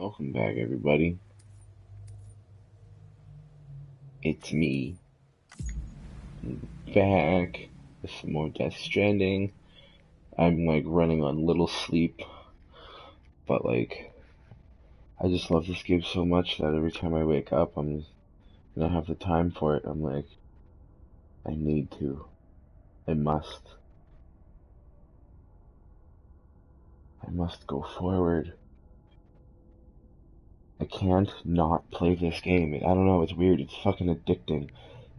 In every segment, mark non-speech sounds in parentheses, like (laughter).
Welcome back, everybody. It's me. Back with some more Death Stranding. I'm like running on little sleep, but like, I just love this game so much that every time I wake up, I'm gonna have the time for it. I'm like, I need to. I must. I must go forward. I can't not play this game. I don't know, it's weird. It's fucking addicting.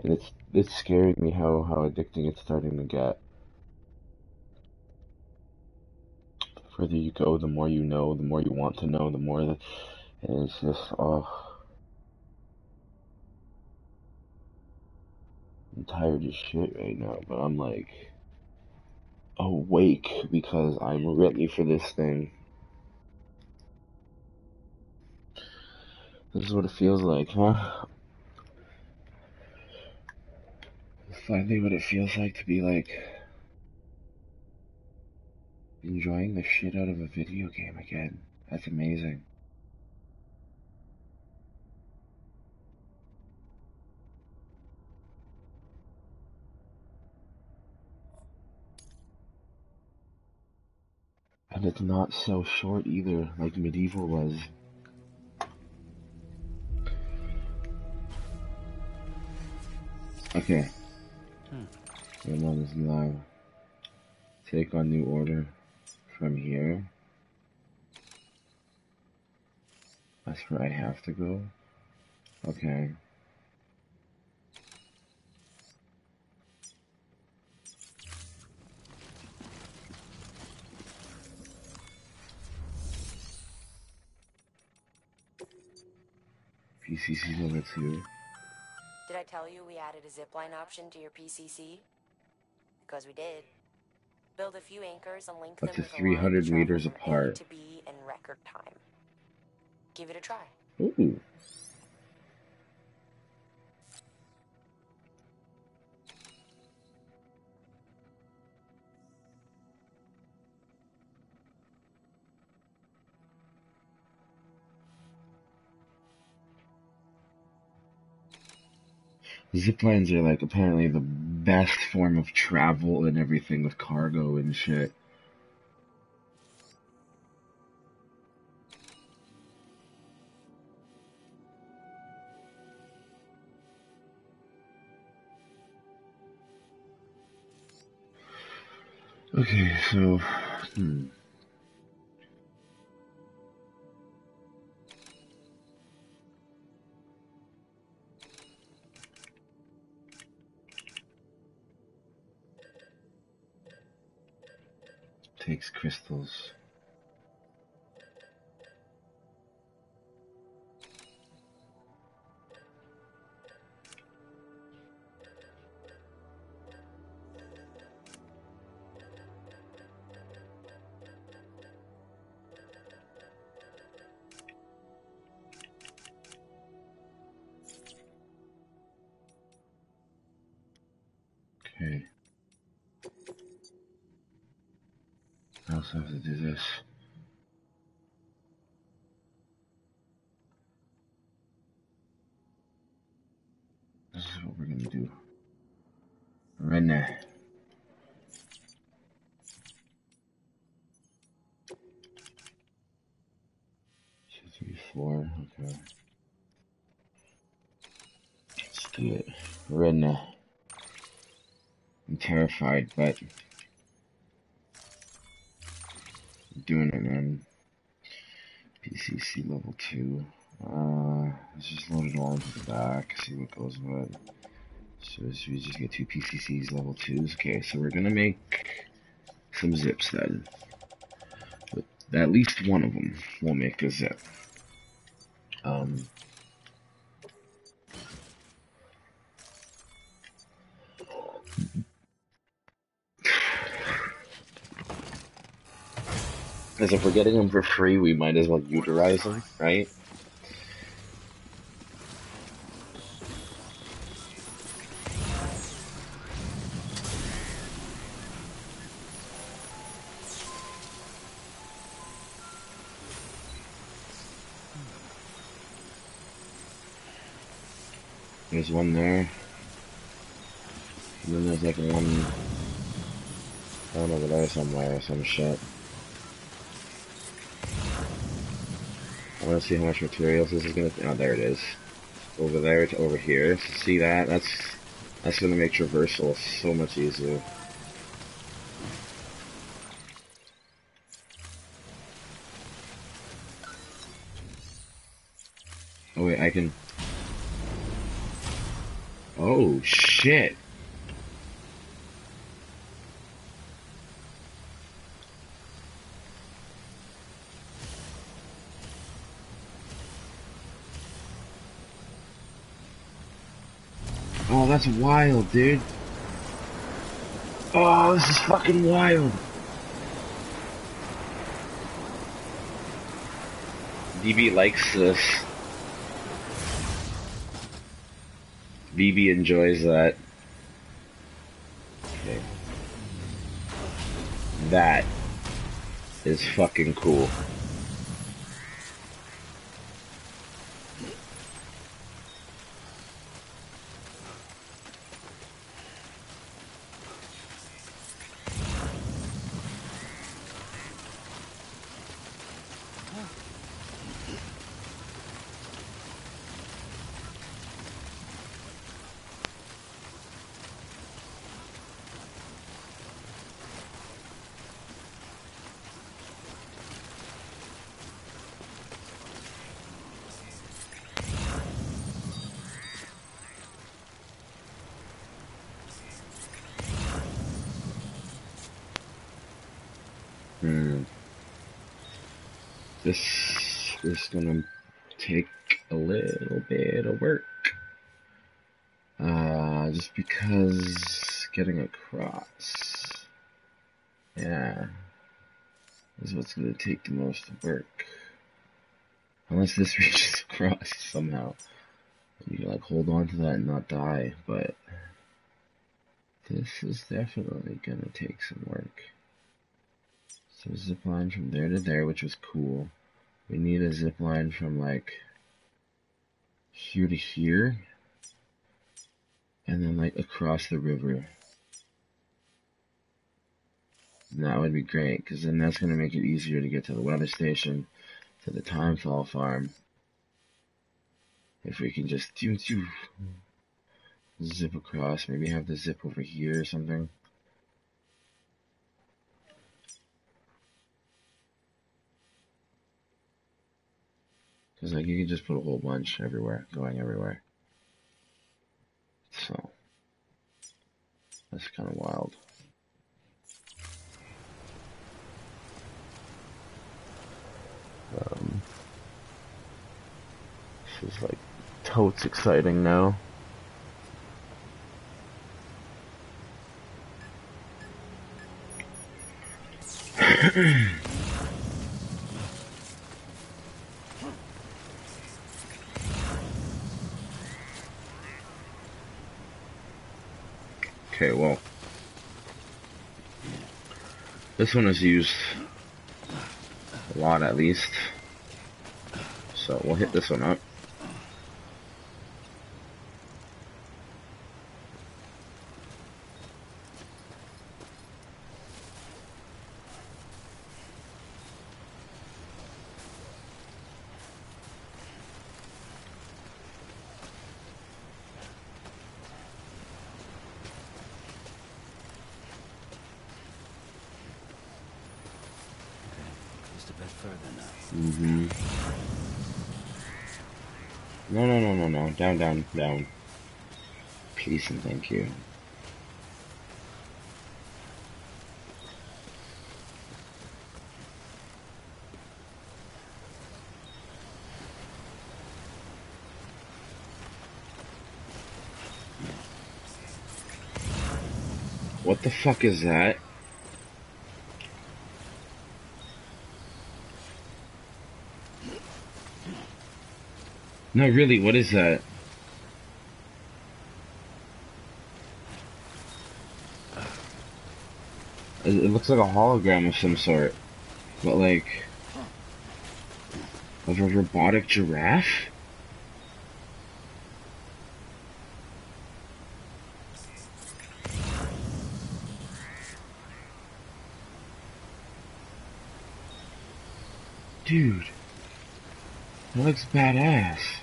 And it's it's scaring me how, how addicting it's starting to get. The further you go, the more you know, the more you want to know, the more that and it's just oh I'm tired as shit right now, but I'm like awake because I'm ready for this thing. This is what it feels like, huh? Finally what it feels like to be like enjoying the shit out of a video game again. That's amazing. And it's not so short either, like Medieval was. Okay. Hmm. One is live. Take on new order from here. That's where I have to go. Okay. PCC level 2. Tell you we added a zipline option to your PCC? Because we did. Build a few anchors and link Up them to with a 300 meters apart. to B in record time. Give it a try. Ooh. Zip lines are like apparently the best form of travel and everything with cargo and shit. Okay, so hmm. Crystals. I'm but I'm doing it, man. PCC level two. Uh, let's just load it all into the back. See what goes with. it. So we just get two PCCs level twos. Okay, so we're gonna make some zips then. But at least one of them will make a zip. Um. Because if we're getting them for free, we might as well utilize them, right? There's one there. And then there's like one down over there somewhere, some shit. I want to see how much materials this is gonna. Oh, there it is. Over there to over here. See that? That's that's gonna make traversal so much easier. Oh wait, I can. Oh shit. Oh, that's wild, dude. Oh, this is fucking wild. BB likes this. BB enjoys that. Okay. That is fucking cool. Hmm. This is gonna take a little bit of work. Uh, just because getting across. Yeah. Is what's gonna take the most work. Unless this (laughs) reaches across somehow. You can like hold on to that and not die, but this is definitely gonna take some work. So zip line from there to there, which was cool. We need a zip line from like here to here. And then like across the river. That would be great, because then that's going to make it easier to get to the weather station, to the Timefall farm. If we can just do, do, zip across, maybe have the zip over here or something. Because like you can just put a whole bunch everywhere, going everywhere. So that's kind of wild. Um, this is like totes exciting now. (coughs) Okay, well. This one is used lot at least. So we'll hit this one up. Just a bit further now. Mm-hmm. No, no, no, no, no. Down, down, down. Please and thank you. What the fuck is that? No, really, what is that? looks like a hologram of some sort. But like... Of a robotic giraffe? Dude. That looks badass.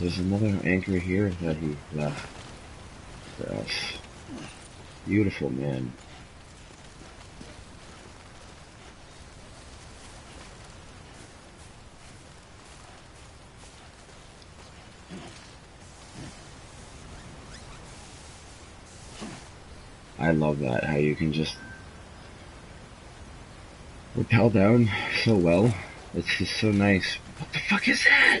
There's another anchor here that he left for us. Beautiful, man. I love that, how you can just rappel down so well. It's just so nice. What the fuck is that?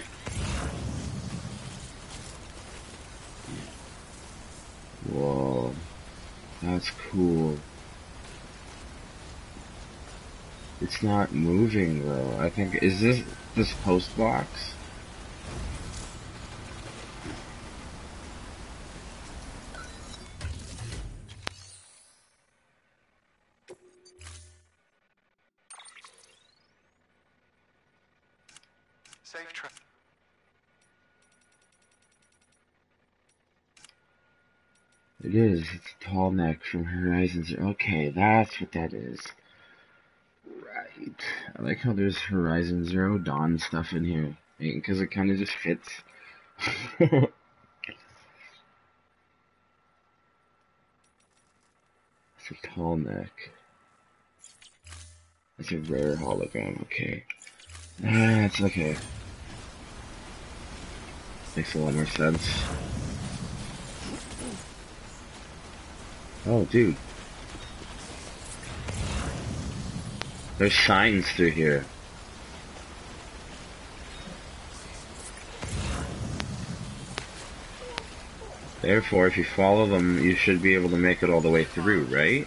That's cool. It's not moving though. I think, is this, this post box? It is. It's a tall neck from Horizon Zero. Okay, that's what that is. Right. I like how there's Horizon Zero Dawn stuff in here. Because it kind of just fits. (laughs) it's a tall neck. It's a rare hologram, okay. That's okay. Makes a lot more sense. Oh, dude. There's signs through here. Therefore, if you follow them, you should be able to make it all the way through, right?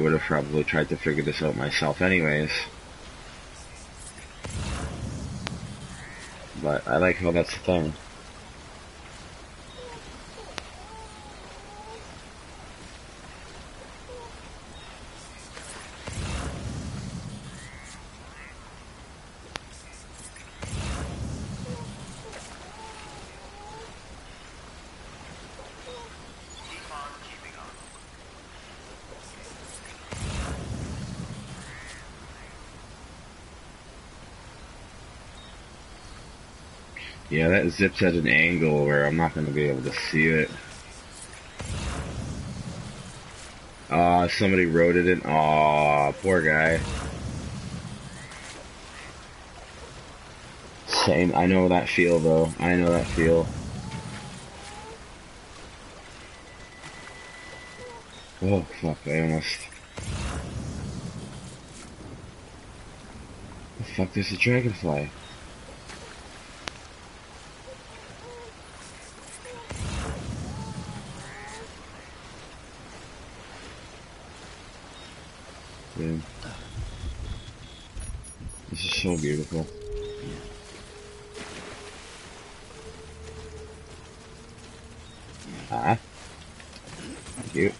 Would have probably tried to figure this out myself anyways. But I like how that's the thing. Zips at an angle where I'm not going to be able to see it. Aw, somebody wrote it in. Aw, poor guy. Same. I know that feel though. I know that feel. Oh, fuck. I almost... The fuck, there's a dragonfly. Dude. This is so beautiful. Ah. Thank you.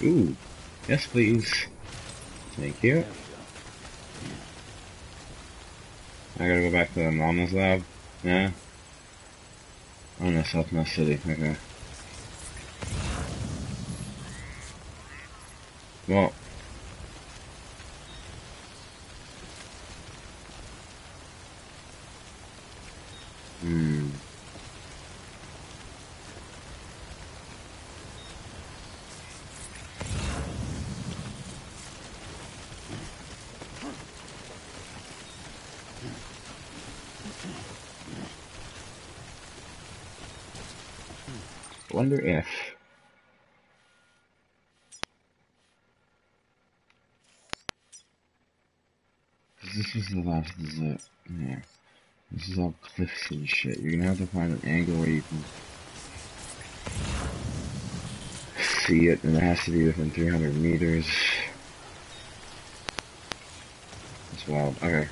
Ooh. Yes, please. Thank you. I gotta go back to the mama's lab. Yeah. Oh no, South Nest City. Okay. Well. Hmm. wonder if. This is the last zip. Yeah. This is all cliffs and shit. You're gonna have to find an angle where you can see it, and it has to be within 300 meters. That's wild. Okay.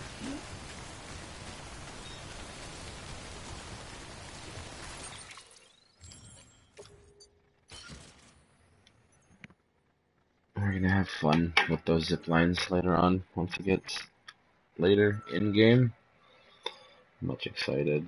We're gonna have fun with those zip lines later on once it gets later in game. Much excited.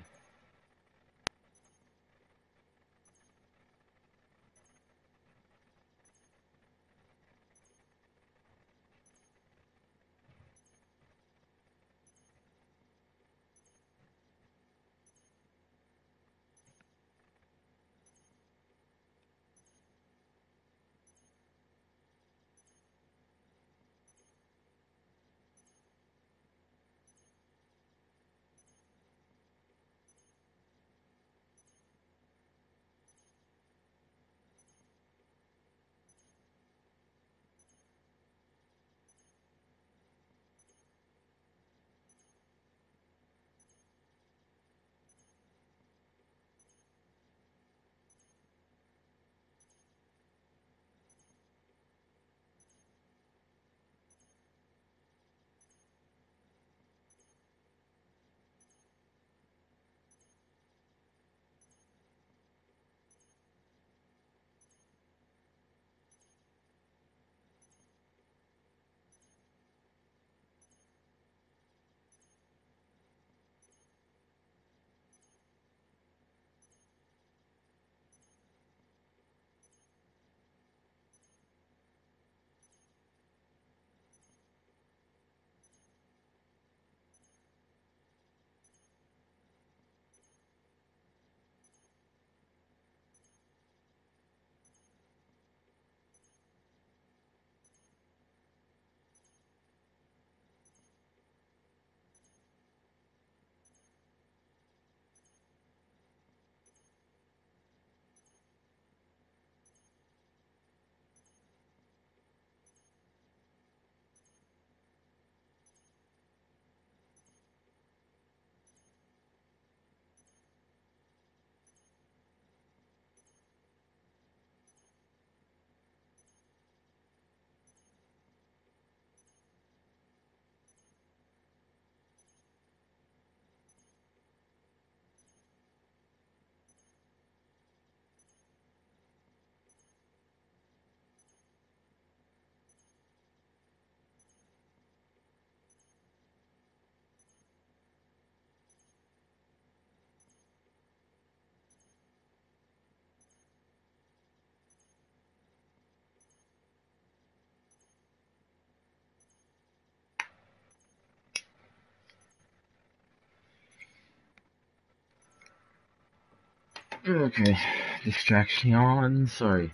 Okay, distraction on. Sorry.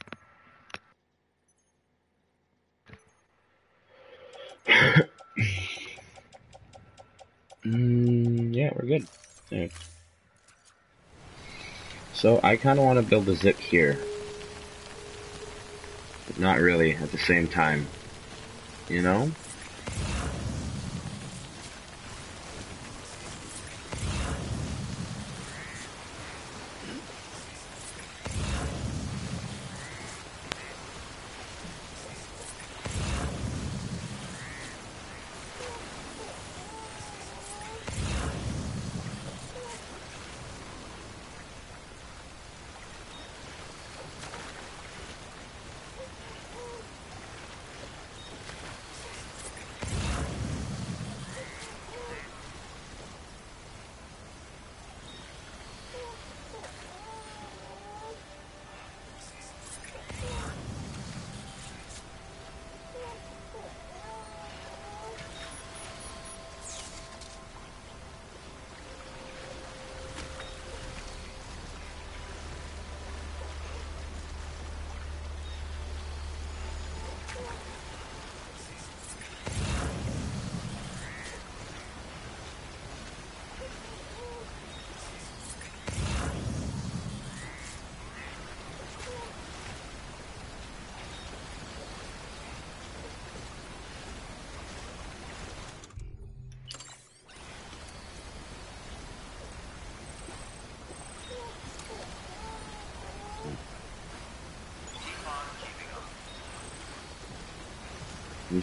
(coughs) mm, yeah, we're good. So I kind of want to build a zip here, but not really at the same time. You know?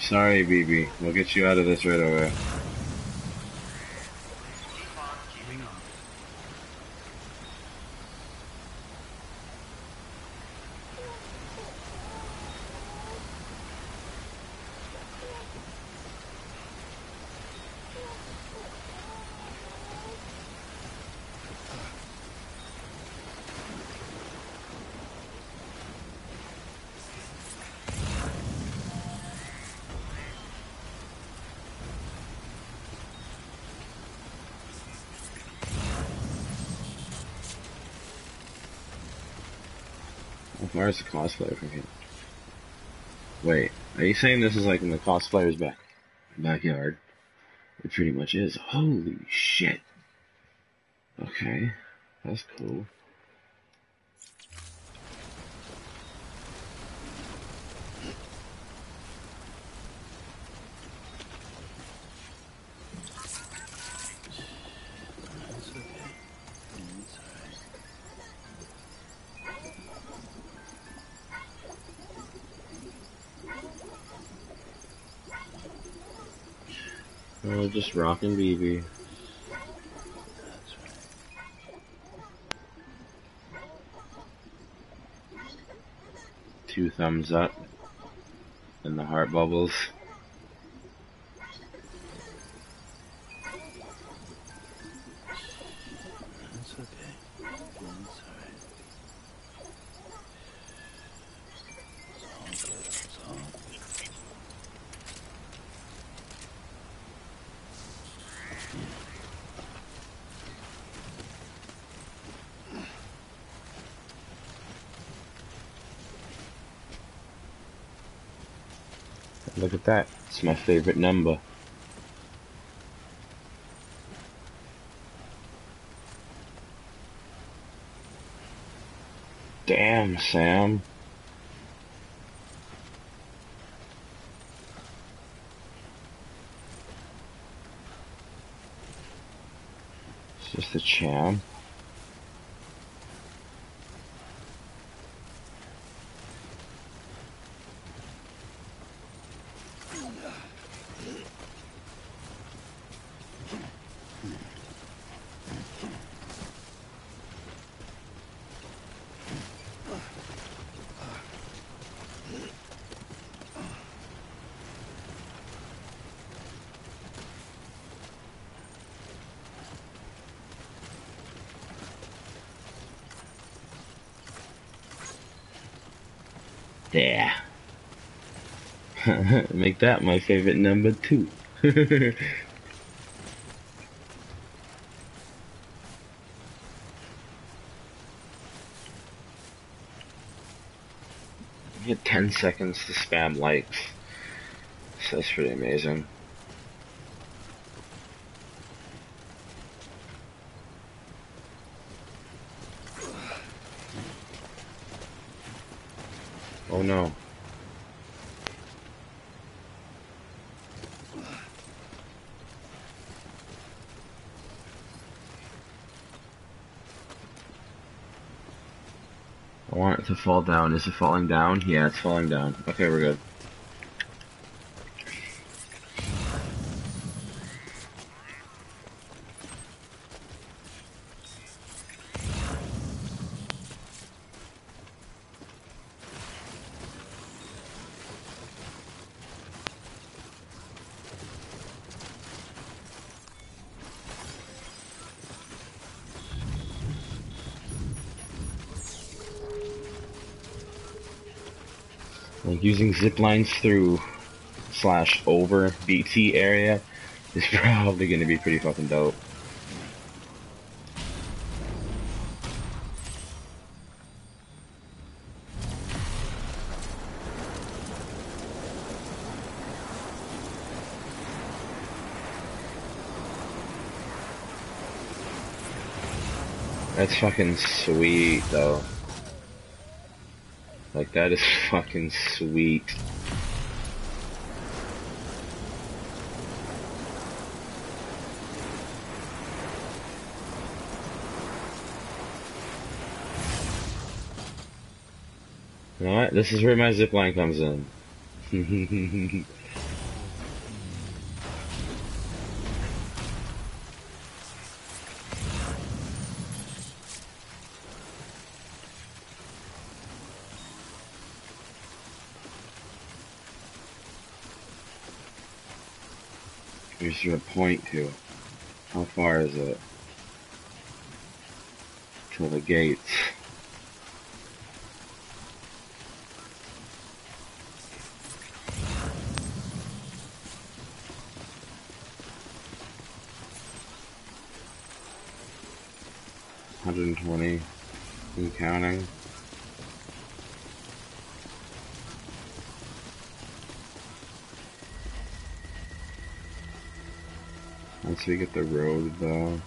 Sorry, BB. We'll get you out of this right away. Where's the cosplayer from here? Wait, are you saying this is like in the cosplayer's back backyard? It pretty much is. Holy shit. Okay, that's cool. Just rocking BB. Two thumbs up. And the heart bubbles. It's my favorite number. Damn, Sam. It's just a champ. There. Make that my favorite number two. You (laughs) get 10 seconds to spam likes. So that's pretty amazing. Oh no. To fall down. Is it falling down? Yeah, it's falling down. Okay, we're good. Zip lines through slash over BT area (laughs) is probably gonna be pretty fucking dope. That's fucking sweet though. Like that is (laughs) fucking sweet. What? This is where my zipline comes in. (laughs) Where's your point to? How far is it? To the gates. Hundred and twenty. And counting. The road though.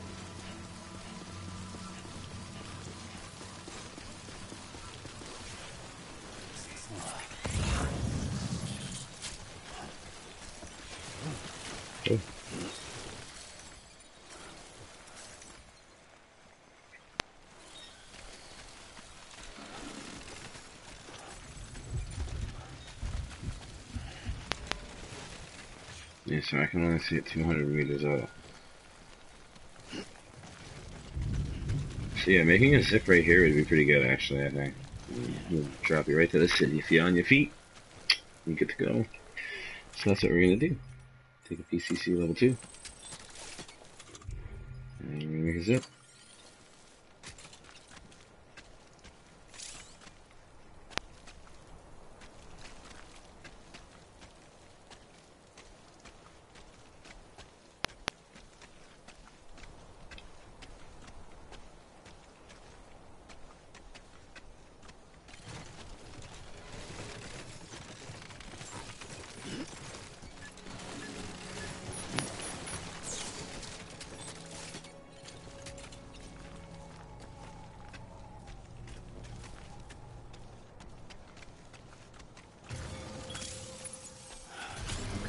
Yeah, so I can only see it 200 meters up. So yeah, making a zip right here would be pretty good actually, I think. It'll drop you right to the city. If you're on your feet, you get to go. So that's what we're gonna do. Take a PCC level 2. And we're gonna make a zip.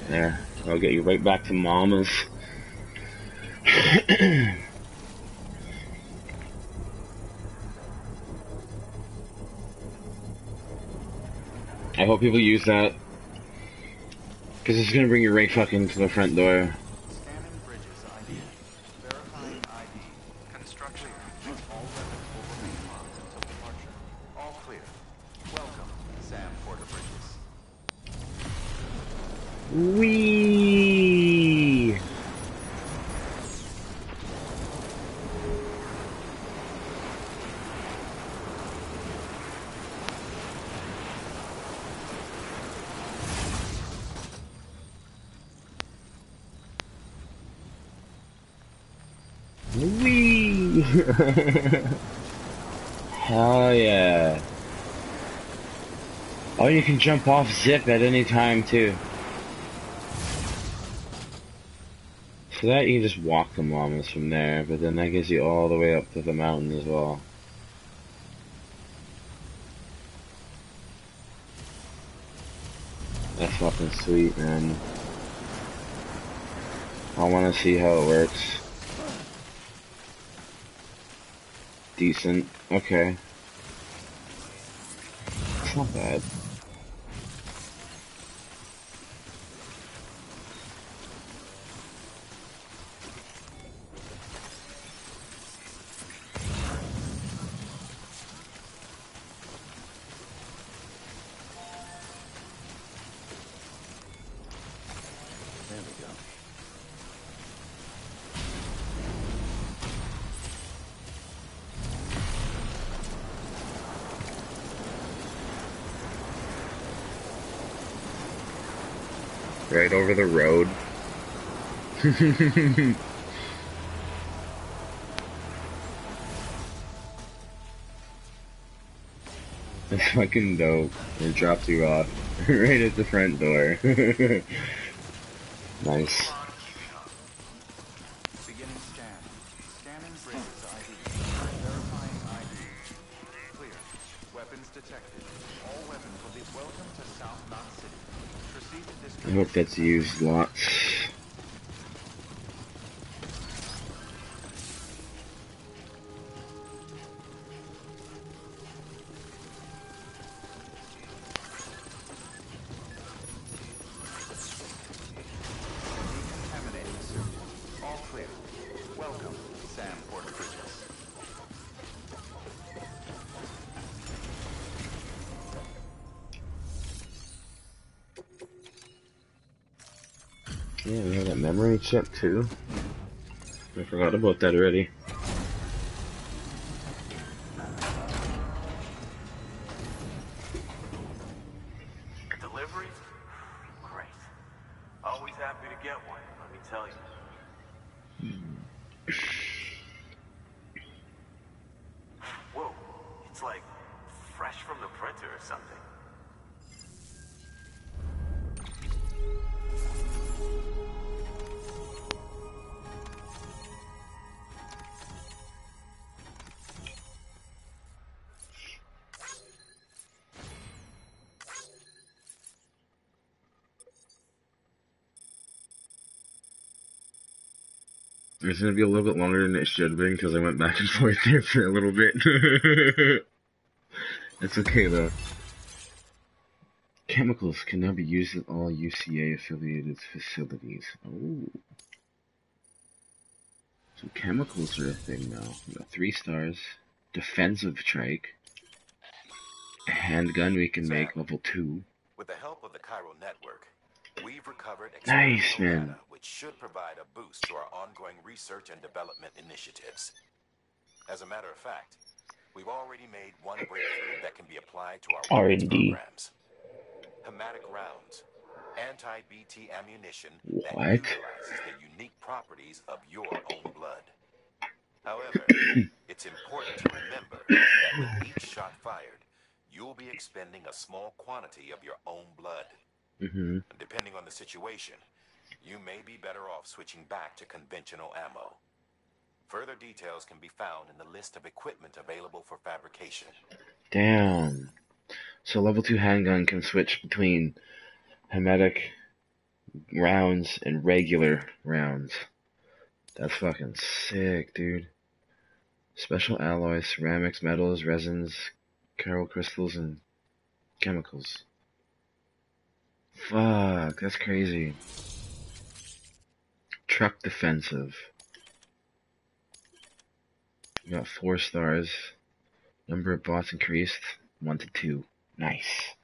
There. I'll get you right back to mama's. I hope people use that. Because it's gonna bring you right fucking to the front door. Scanning bridges ID. Verifying ID. Construction. All weapons will remain locked until departure. All clear. Welcome, Sam Porter Bridges. Wee. Wee. (laughs) Hell yeah. Oh, you can jump off zip at any time too. So that you can just walk the llamas from there, but then that gets you all the way up to the mountain as well. That's fucking sweet, man. I wanna see how it works. Decent. Okay. It's not bad. Over the road. (laughs) That's fucking dope. It drops you off (laughs) right at the front door. (laughs) nice. Ron keeping up. Beginning scan. Scanning bridges ID. Verifying ID. Clear. Weapons detected. All weapons will be welcome to South Knot City. Proceed hope that's used lots. Memory chip too. I forgot about that already. It's gonna be a little bit longer than it should have been because I went back and (laughs) forth there for a little bit. (laughs) it's okay though. Chemicals can now be used at all UCA affiliated facilities. Oh. So chemicals are a thing now. We got three stars. Defensive trike. A handgun we can make level two. With the help of the chiral network, we've recovered Nice, man. data which should provide a boost to our ongoing research and development initiatives. As a matter of fact, we've already made one breakthrough that can be applied to our programs. Hematic rounds, anti-BT ammunition that What? utilizes the unique properties of your own blood. However, (clears throat) it's important to remember that with each shot fired, you'll be expending a small quantity of your own blood. hmm Depending on the situation, you may be better off switching back to conventional ammo. Further details can be found in the list of equipment available for fabrication. Damn. So level two handgun can switch between hematic rounds and regular rounds. That's fucking sick, dude. Special alloys, ceramics, metals, resins, chiral crystals, and chemicals. Fuck, that's crazy. Truck defensive. We got four stars. Number of bots increased. One to two. Nice.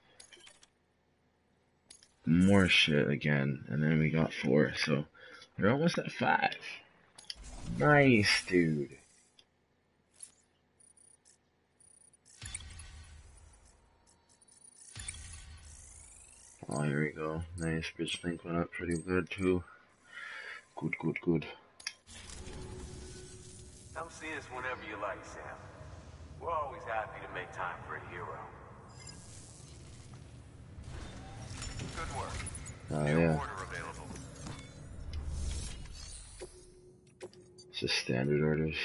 More shit again. And then we got four. So we're almost at five. Nice, dude. Oh, here we go. Nice. Bridge link went up pretty good, too. Good, good, good. Come see us whenever you like, Sam. We're always happy to make time for a hero. Good work. Oh, New yeah. order available. It's a standard orders.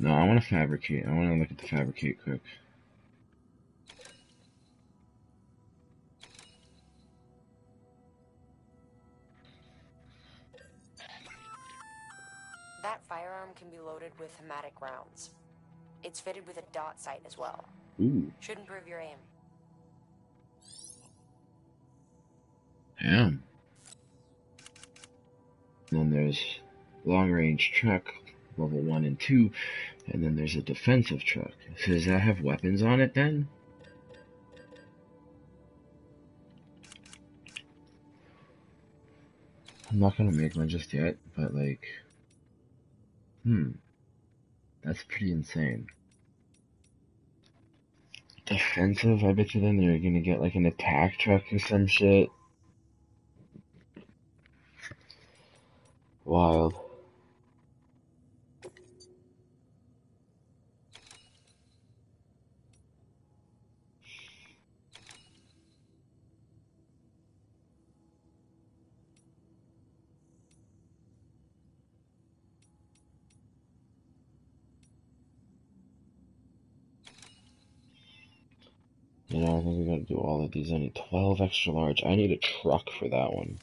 No, I want to fabricate. I want to look at the fabricate quick. That firearm can be loaded with hematic rounds. It's fitted with a dot sight as well. Ooh, Should improve your aim. damn. And then there's long range truck, level 1 and 2, and then there's a defensive truck. So does that have weapons on it then? I'm not gonna make one just yet, but like, hmm, that's pretty insane. Defensive, I bet you then you're gonna get like an attack truck or some shit. Wild. You know, I think we gotta do all of these. I need 12 extra large. I need a truck for that one.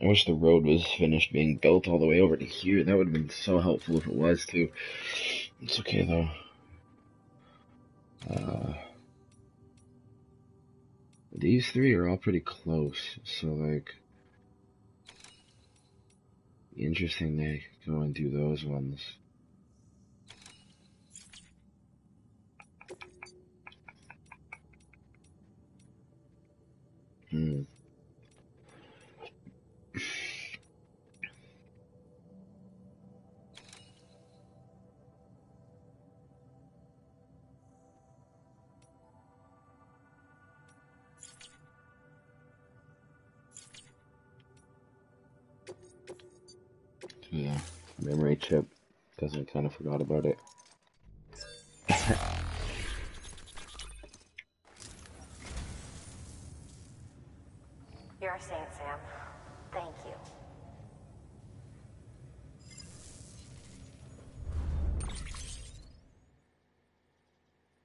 I wish the road was finished being built all the way over to here. That would have been so helpful if it was too. It's okay though. Uh, These three are all pretty close, so like interesting they go and do those ones. Chip. Because I kind of forgot about it. You're a saint, Sam. Thank you.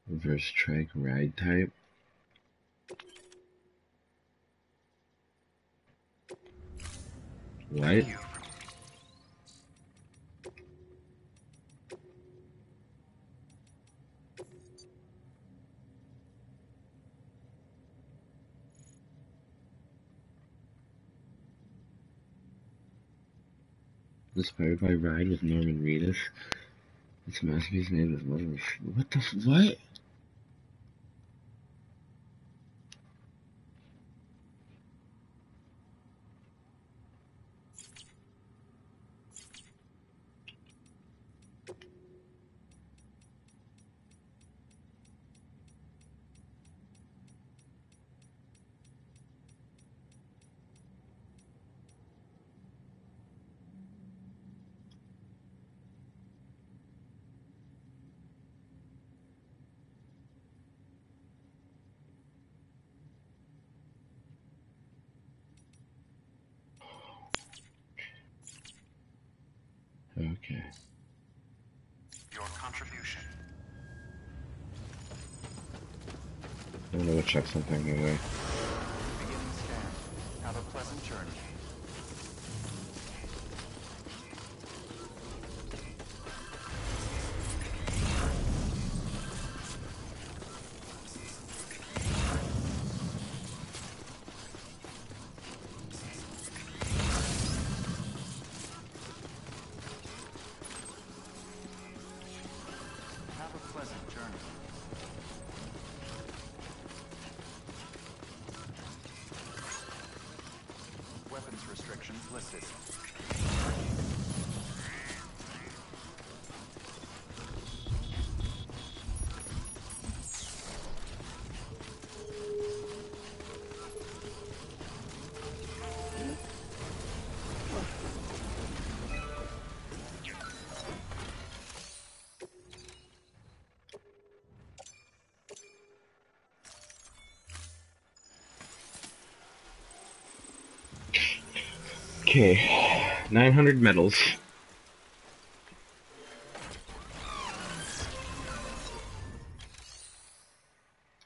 Reverse trike ride type. What? Inspired by Ride with Norman Reedus. It's masterpiece made with motor. What the what? Okay, 900 medals.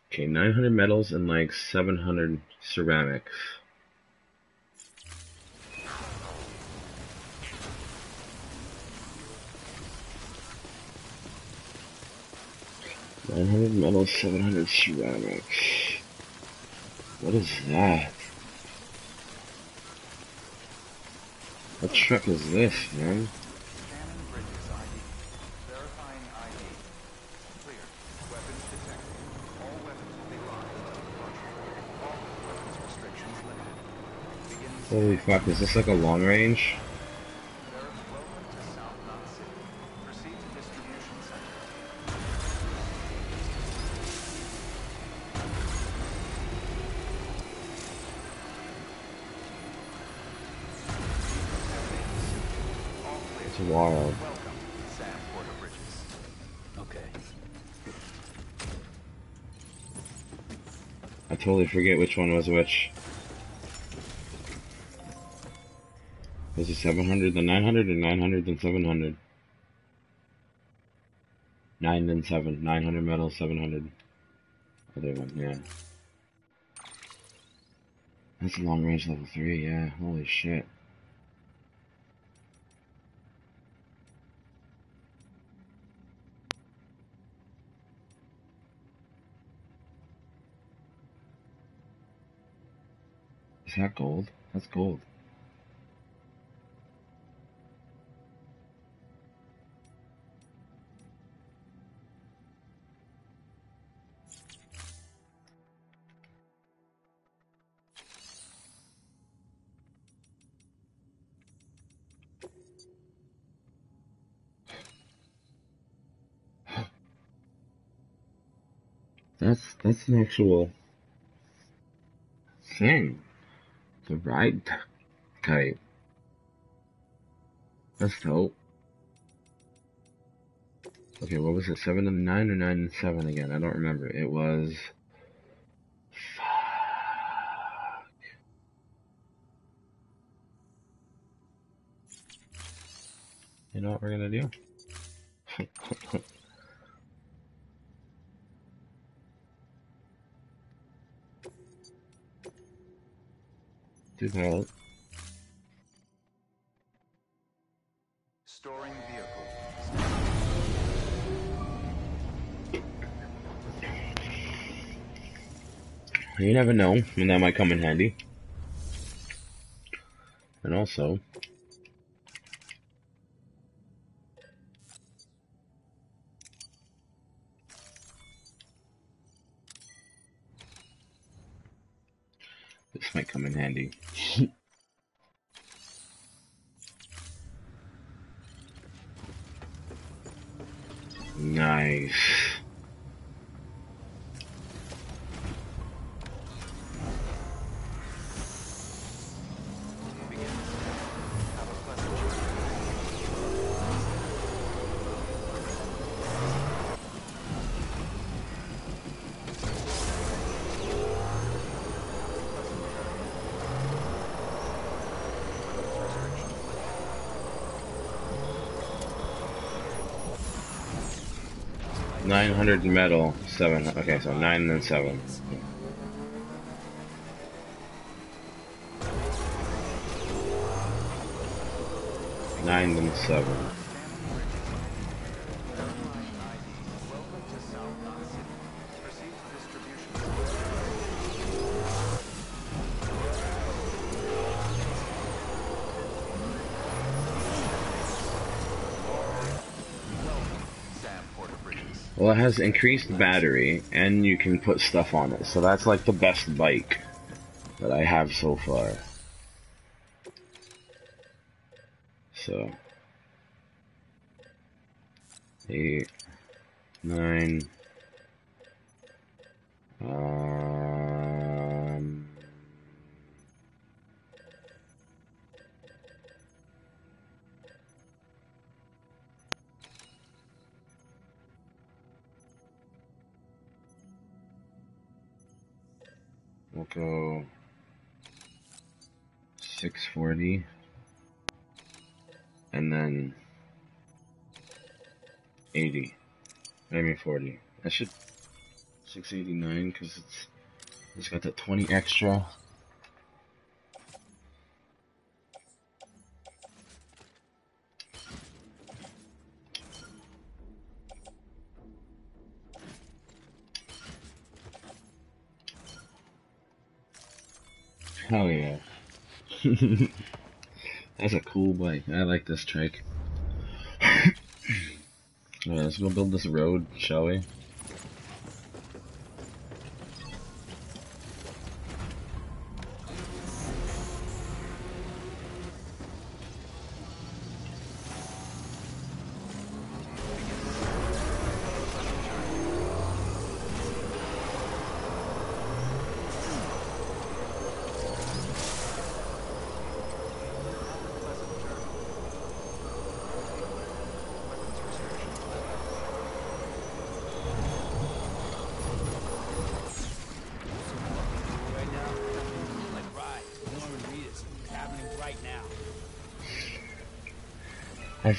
Okay, 900 medals and like 700 ceramics. Nine hundred metals, seven hundred ceramics. What is that? What truck is this, man? Scanning Bridges ID. Verifying ID. Clear. Weapons detected. All weapons will be locked until departure. All weapons restrictions limited. Beginning Holy fuck, is this like a long range? Forget which one was which. Was it 700 then 900 or 900 then 700? 9 then 7. 900 medals, 700. Other one, yeah. That's a long range level 3, yeah. Holy shit. Is that gold? That's gold. That's that's an actual thing. Type. That's dope. Okay, what was it? Seven and nine or nine and seven again? I don't remember. It was. You know what we're gonna do? (laughs) Storing vehicle. You never know when that might come in handy. And also, come in handy. (laughs) nice. 100 metal, 7. Okay, so 9 and then 7. Nine and seven. Has increased battery, and you can put stuff on it. So that's like the best bike that I have so far. It's that 20 extra hell yeah (laughs) that's a cool bike I like this trick. (coughs) Alright, let's go build this road, shall we?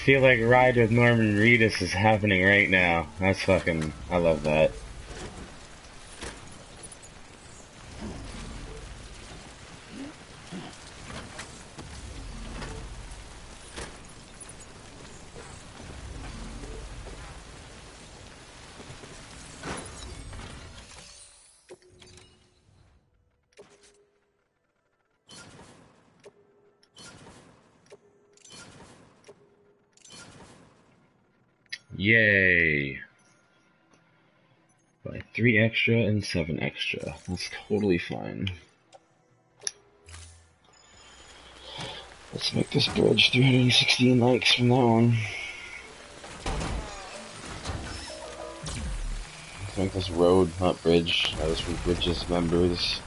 Feel like Ride with Norman Reedus is happening right now. That's fucking. I love that. Yay! By three extra and seven extra. That's totally fine. Let's make this bridge 316 likes from that one. Let's make this road, not bridge. That was from Bridges members.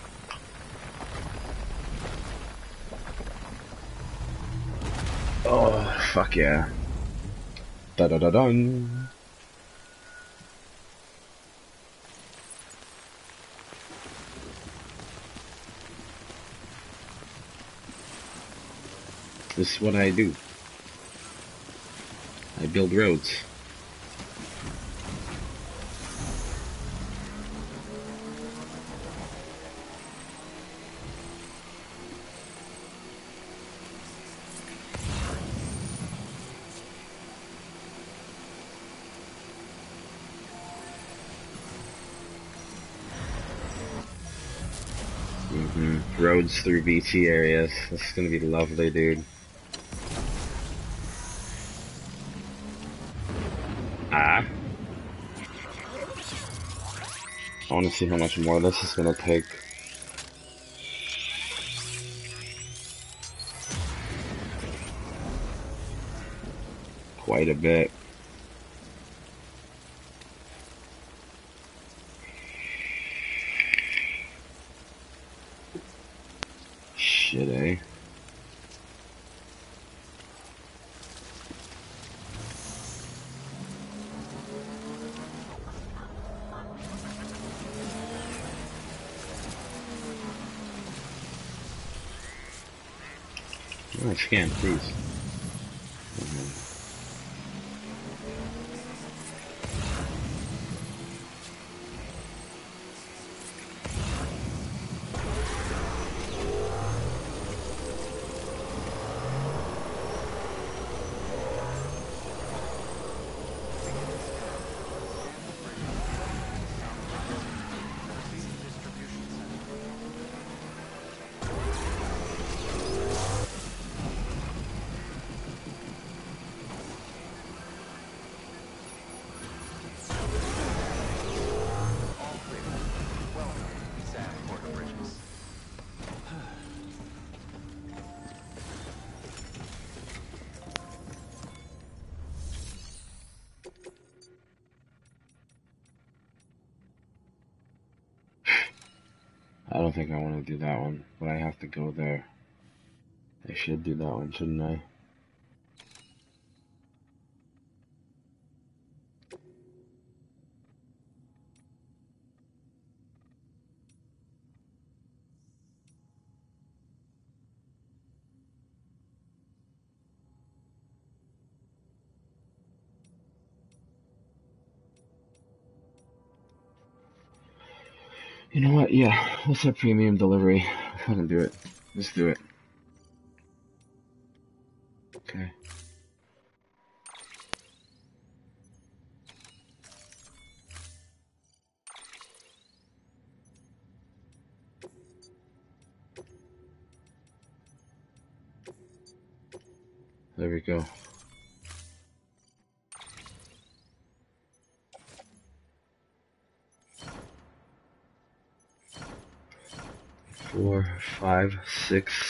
Oh, fuck yeah. Da da da dun. This is what I do. I build roads. Roads through BT areas. This is gonna be lovely, dude. Ah. I wanna see how much more this is gonna take. Quite a bit. Shit, eh? Scan, please. Do that one, shouldn't I? You know what? Yeah, let's have premium delivery. Fucking do it. Let's do it.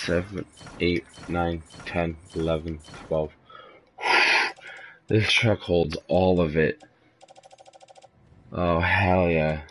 Seven, eight, nine, ten, eleven, twelve. This truck holds all of it. Oh, hell yeah.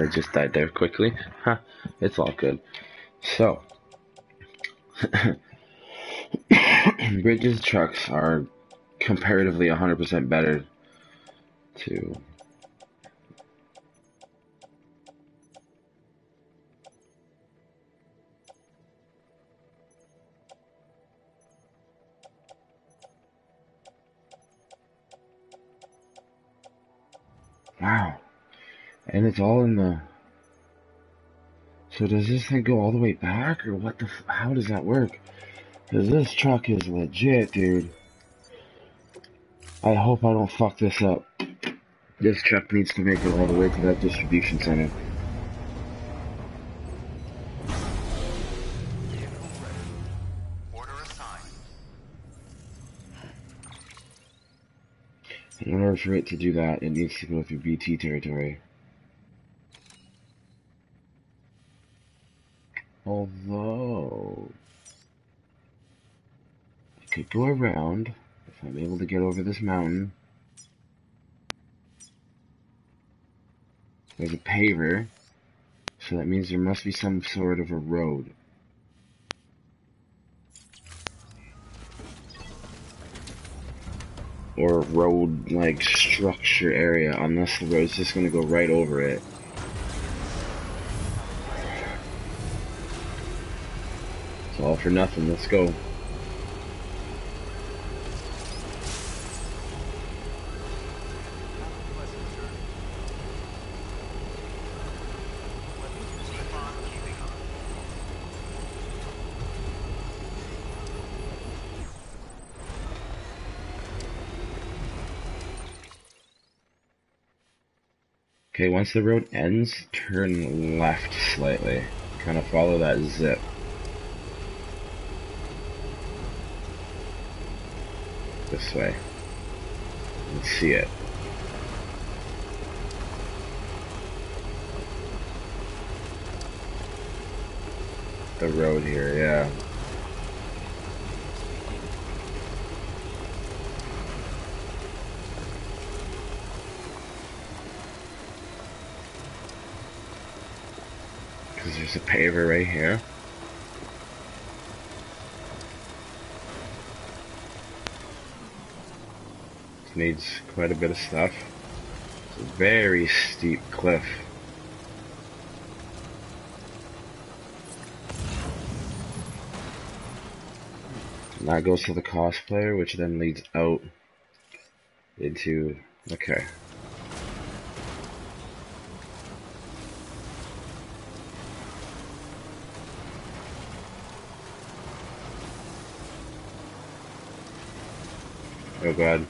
Headset just died there quickly. Huh, it's all good. So, (coughs) Bridges trucks are comparatively 100% better to. Wow. And it's all in the... So does this thing go all the way back, or what the f- how does that work? Because this truck is legit, dude. I hope I don't fuck this up. This truck needs to make it all the way to that distribution center. Vehicle ready. Order assigned. In order for it to do that, it needs to go through BT territory. Although, I could go around if I'm able to get over this mountain. There's a paver, so that means there must be some sort of a road. Or road like structure area, unless the road's just gonna go right over it. All for nothing, let's go. Okay, once the road ends, turn left slightly. Kind of follow that zip. This way. Let's see it. The road here, yeah. Because there's a paver right here. Needs quite a bit of stuff. It's a very steep cliff. And that goes to the cosplayer, which then leads out into. Okay. Oh god.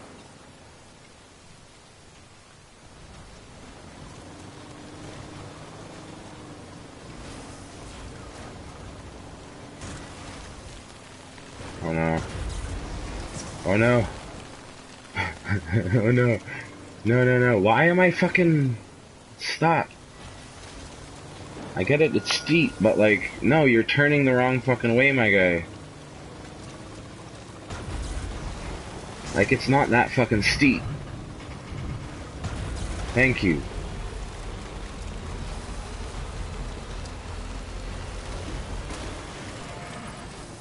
Oh no. Oh no. (laughs) oh no. No, no, no. Why am I fucking... Stop. I get it, it's steep, but like, no, you're turning the wrong fucking way, my guy. Like, it's not that fucking steep. Thank you.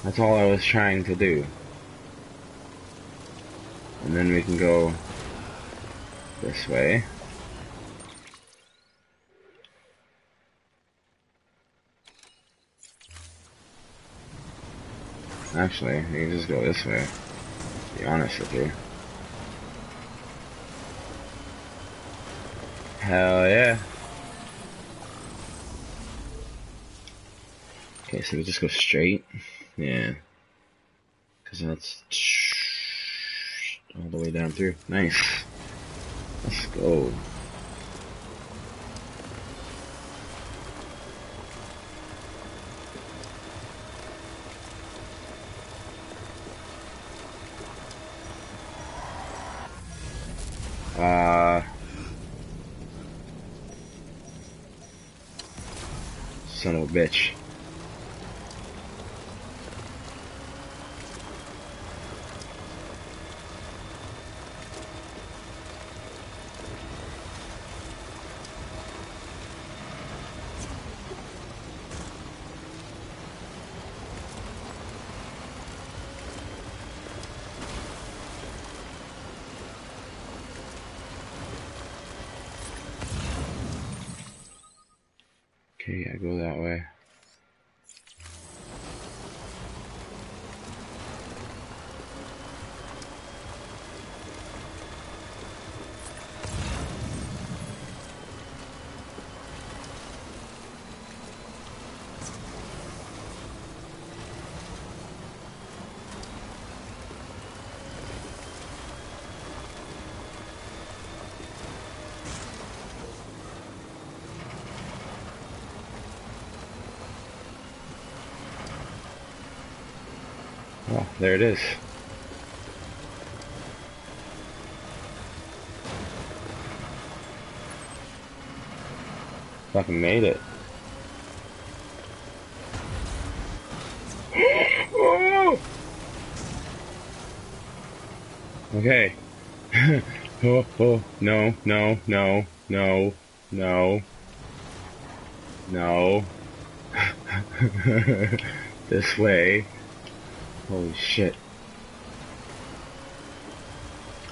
That's all I was trying to do. And then we can go this way. Actually, you can just go this way. To be honest with you. Hell yeah. Okay, so we just go straight. Yeah. Because that's all the way down through. Nice. Let's go. Uh, son of a bitch. Okay, I go that way. Oh, there it is. Fucking made it. (gasps) okay. (laughs) oh, oh, no, no, no, no, no, no. (laughs) this way. Holy shit.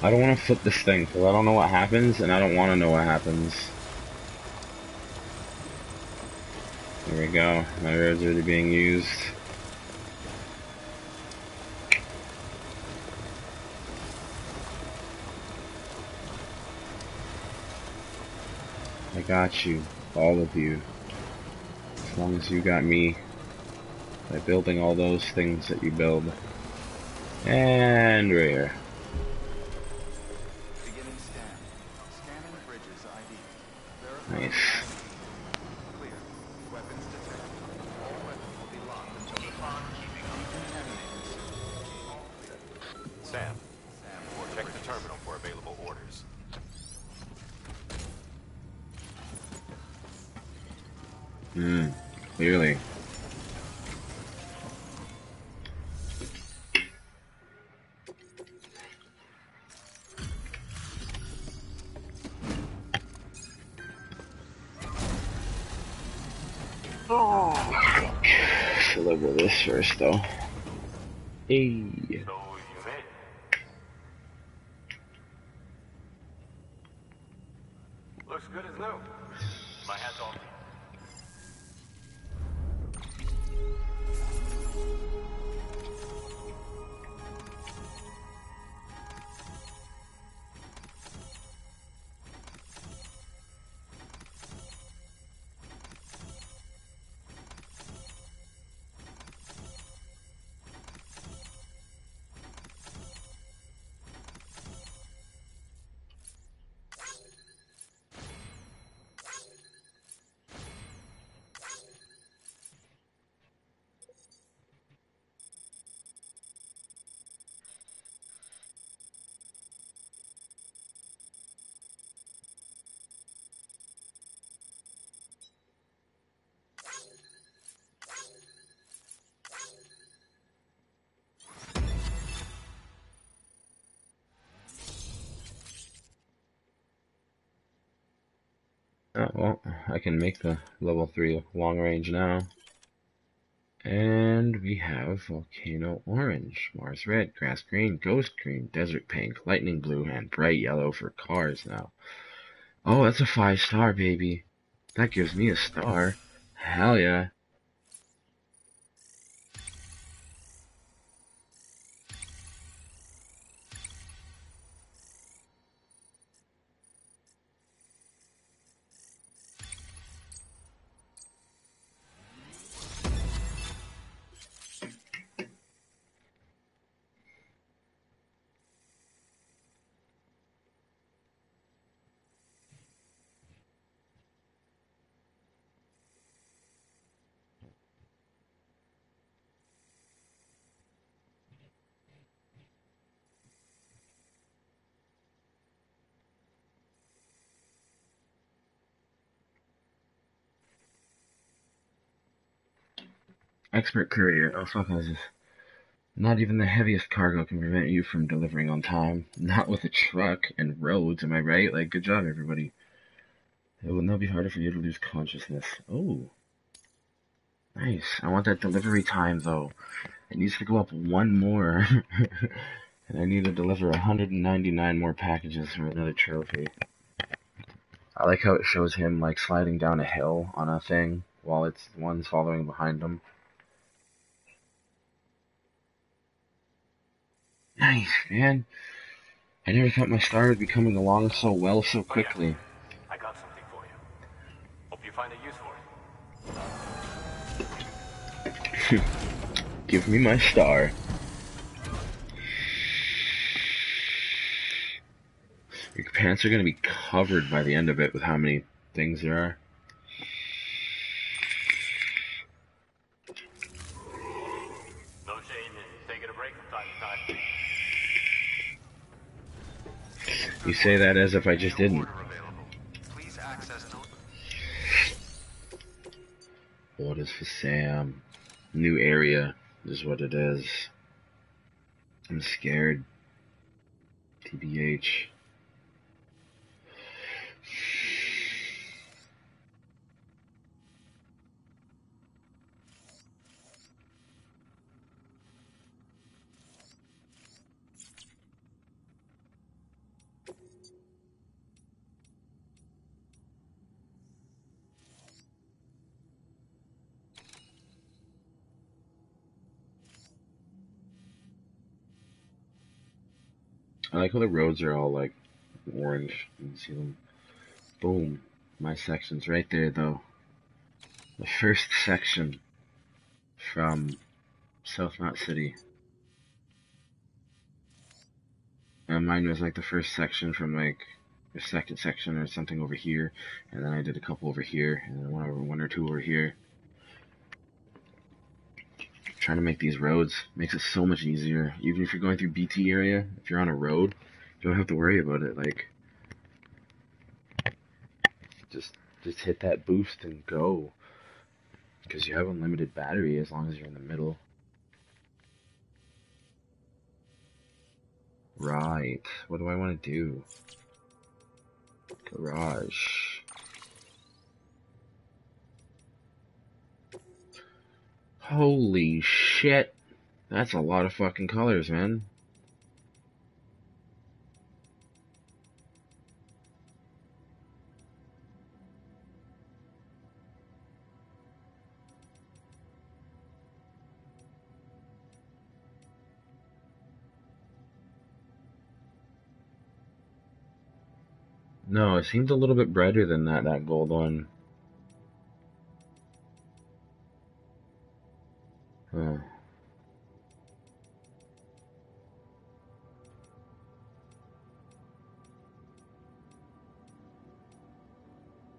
I don't want to flip this thing because I don't know what happens and I don't want to know what happens. There we go. My road's already being used. I got you. All of you. As long as you got me. By building all those things that you build. And we're first, though. Hey. I can make the level 3 long range now. And we have Volcano Orange, Mars Red, Grass Green, Ghost Green, Desert Pink, Lightning Blue, and Bright Yellow for cars now. Oh, that's a 5 star, baby. That gives me a star. Hell yeah. Expert courier. Oh fuck, this is not even the heaviest cargo can prevent you from delivering on time. Not with a truck and roads, am I right? Like, good job, everybody. It will now be harder for you to lose consciousness. Oh. Nice. I want that delivery time, though. It needs to go up one more. (laughs) and I need to deliver 199 more packages for another trophy. I like how it shows him, like, sliding down a hill on a thing while it's one's following behind him. Nice, man. I never thought my star would be coming along so well so quickly. I got something for you. Hope you find a use for it. (laughs) Give me my star. Your pants are gonna be covered by the end of it with how many things there are. No shame in taking a break. You say that as if I just didn't. Orders for Sam. New area is what it is. I'm scared. TBH. I like how the roads are all like orange. You can see them. Boom. My section's right there though. The first (laughs) section from South Knot City. And mine was like the first section from like the second section or something over here, and then I did a couple over here, and then one over one or two over here. Trying to make these roads makes it so much easier. Even if you're going through BT area, if you're on a road, you don't have to worry about it. Like, just just hit that boost and go, because you have unlimited battery as long as you're in the middle. Right. What do I want to do? Garage. Holy shit. That's a lot of fucking colors, man. No, it seemed a little bit brighter than that, that gold one.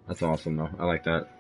That's awesome though. I like that.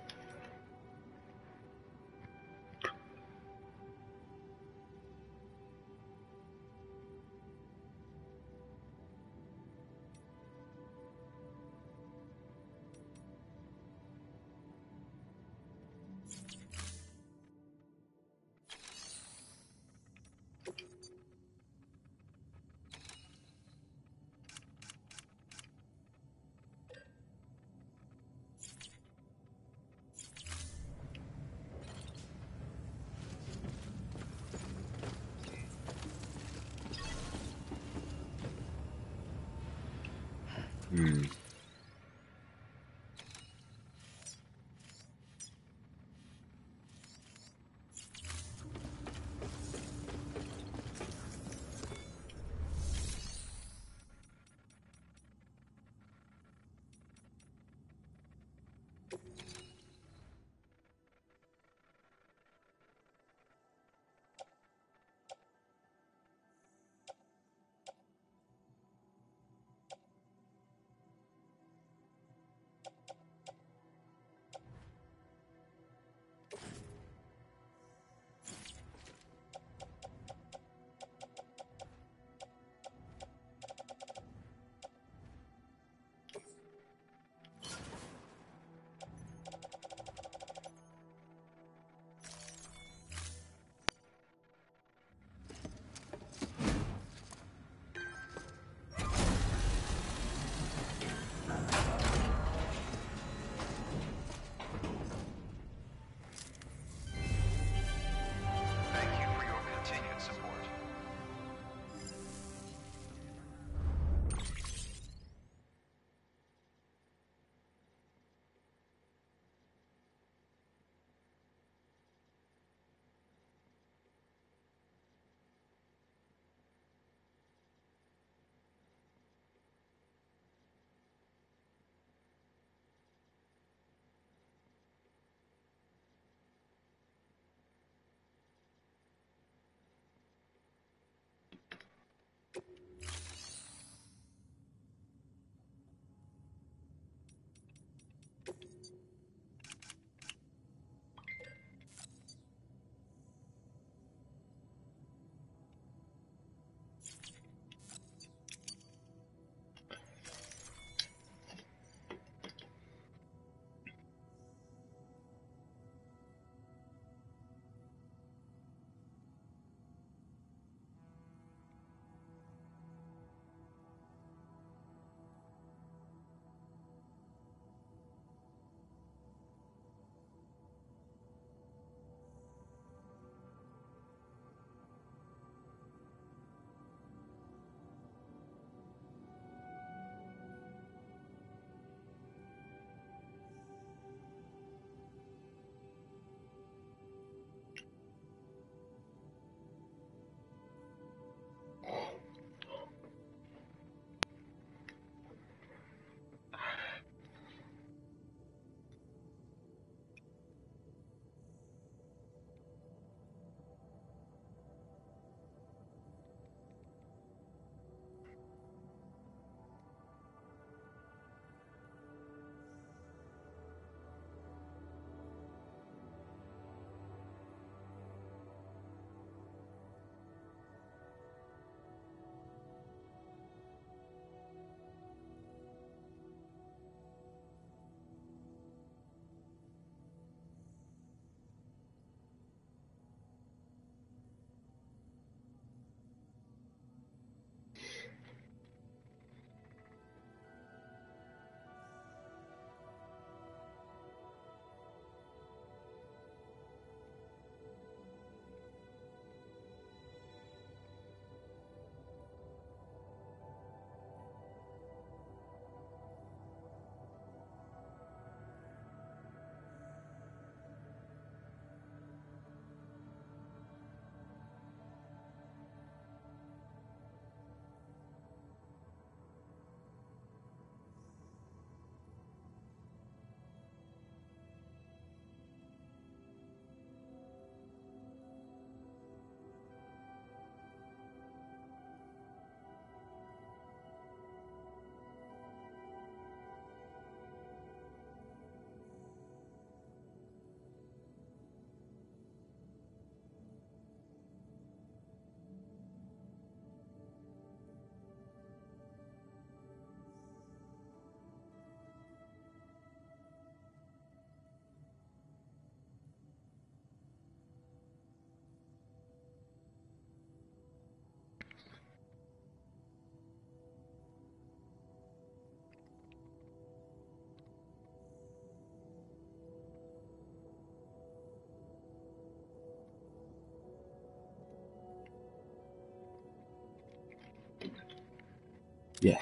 Yes,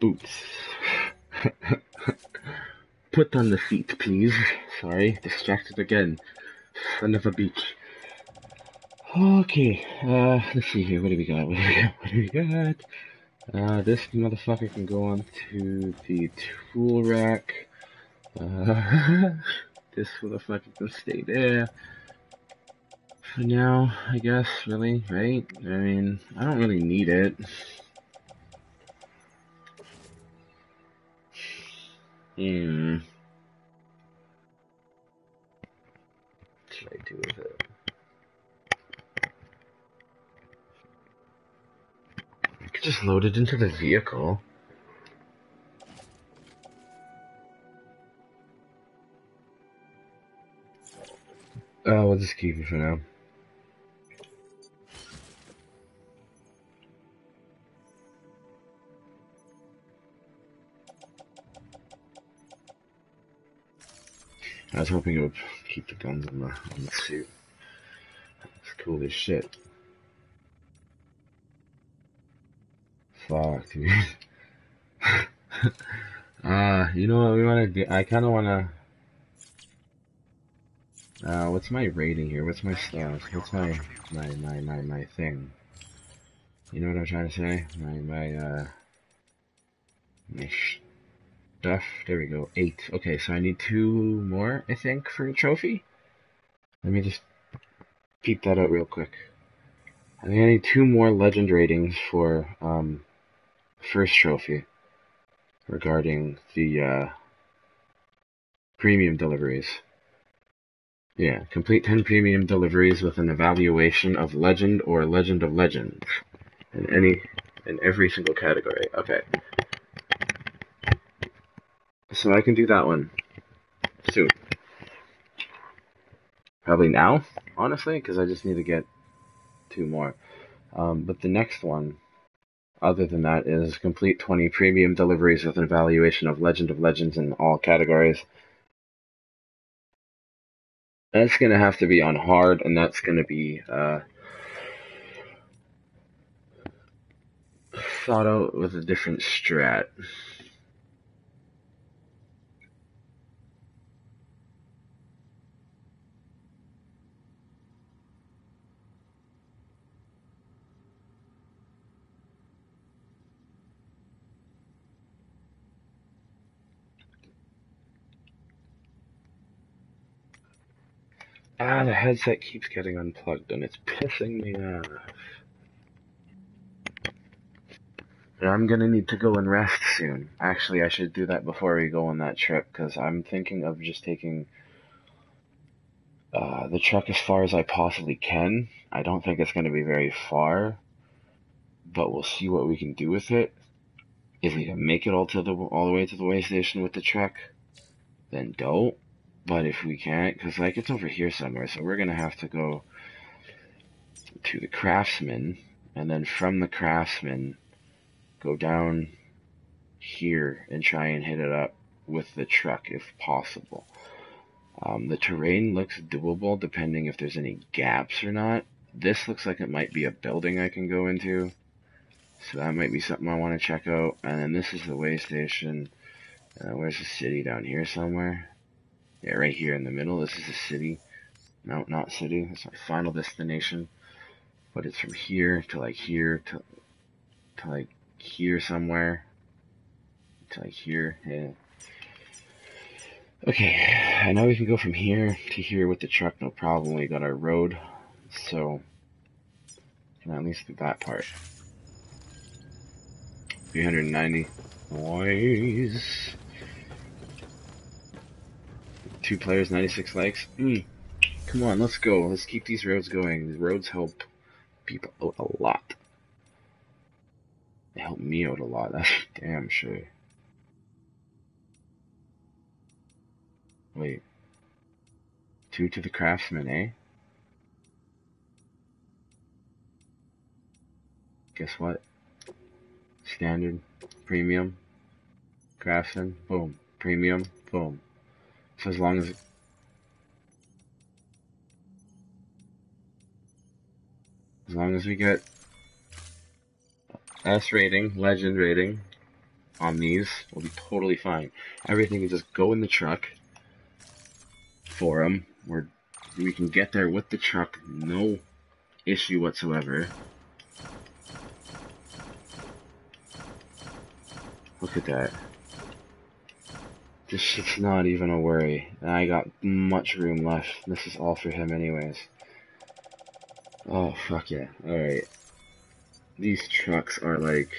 boots. (laughs) Put on the feet, please. Sorry, distracted again. Son of a beach. Okay, uh, let's see here. What do we got? What do we got? (laughs) What do we got? Uh, this motherfucker can go on to the tool rack. Uh, (laughs) this motherfucker can stay there. For now, I guess, really, right? I mean, I don't really need it. Hmm. What should I do with it? I could just load it into the vehicle. Uh, we'll just keep it for now. I was hoping it would keep the guns on the, on the suit. It's cool as shit. Fuck, dude. (laughs) uh, you know what we want to do? I kind of want to... Uh, what's my rating here? What's my stance? What's my, my, my, my, my thing? You know what I'm trying to say? My, my, uh... My There we go. Eight. Okay, so I need two more, I think, for a trophy. Let me just peep that out real quick. I think I need two more legend ratings for um, first trophy regarding the uh, premium deliveries. Yeah, complete 10 premium deliveries with an evaluation of legend or legend of legends in any in every single category. Okay. So I can do that one soon. Probably now, honestly, because I just need to get two more. Um, but the next one, other than that, is complete 20 premium deliveries with an evaluation of Legend of Legends in all categories. That's going to have to be on hard, and that's going to be uh, thought out with a different strat. Ah, the headset keeps getting unplugged and it's pissing me off. But I'm gonna need to go and rest soon. Actually, I should do that before we go on that trip because I'm thinking of just taking uh, the truck as far as I possibly can. I don't think it's gonna be very far, but we'll see what we can do with it. If we can make it all to the all the way to the way station with the truck, then don't. But if we can't, because like it's over here somewhere, so we're gonna have to go to the craftsman, and then from the craftsman, go down here and try and hit it up with the truck if possible. Um, the terrain looks doable depending if there's any gaps or not. This looks like it might be a building I can go into. So that might be something I want to check out. And then this is the way station. Uh, where's the city down here somewhere? Yeah, right here in the middle. This is a city. No, not city. It's my final destination. But it's from here to like here to, to like here somewhere. To like here. Yeah. Okay, I know we can go from here to here with the truck, no problem. We got our road, so can at least do that part. 390 noise. Two players, 96 likes. Mm. Come on, let's go. Let's keep these roads going. These roads help people out a lot. They help me out a lot, (laughs) that's damn sure. Wait. Two to the craftsman, eh? Guess what? Standard, premium, craftsman, boom. Premium, boom. As long as as long as we get S rating, legend rating, on these we'll be totally fine. Everything can just go in the truck for them. Where we can get there with the truck, no issue whatsoever. Look at that. This shit's not even a worry. And I got much room left. This is all for him anyways. Oh, fuck yeah. Alright. These trucks are like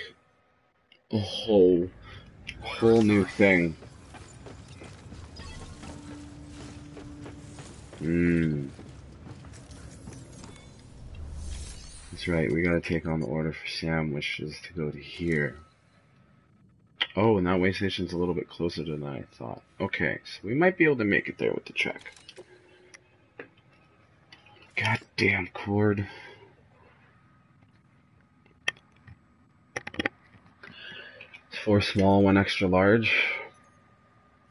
a whole, whole new thing. Mmm. That's right, we gotta take on the order for Sam, which is to go to here. Oh, and that way station's a little bit closer than I thought. Okay, so we might be able to make it there with the truck. Goddamn cord. It's four small, one extra large.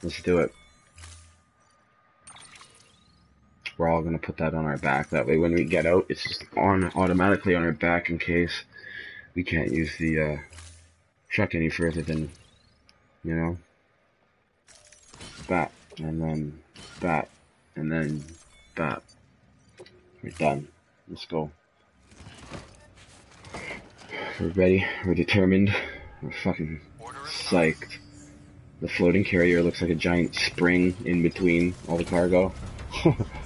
Let's do it. We're all gonna put that on our back. That way when we get out, it's just on automatically on our back in case we can't use the uh, truck any further than you know? Bat, and then bat, and then bat. We're done. Let's go. We're ready. We're determined. We're fucking psyched. The floating carrier looks like a giant spring in between all the cargo. (laughs)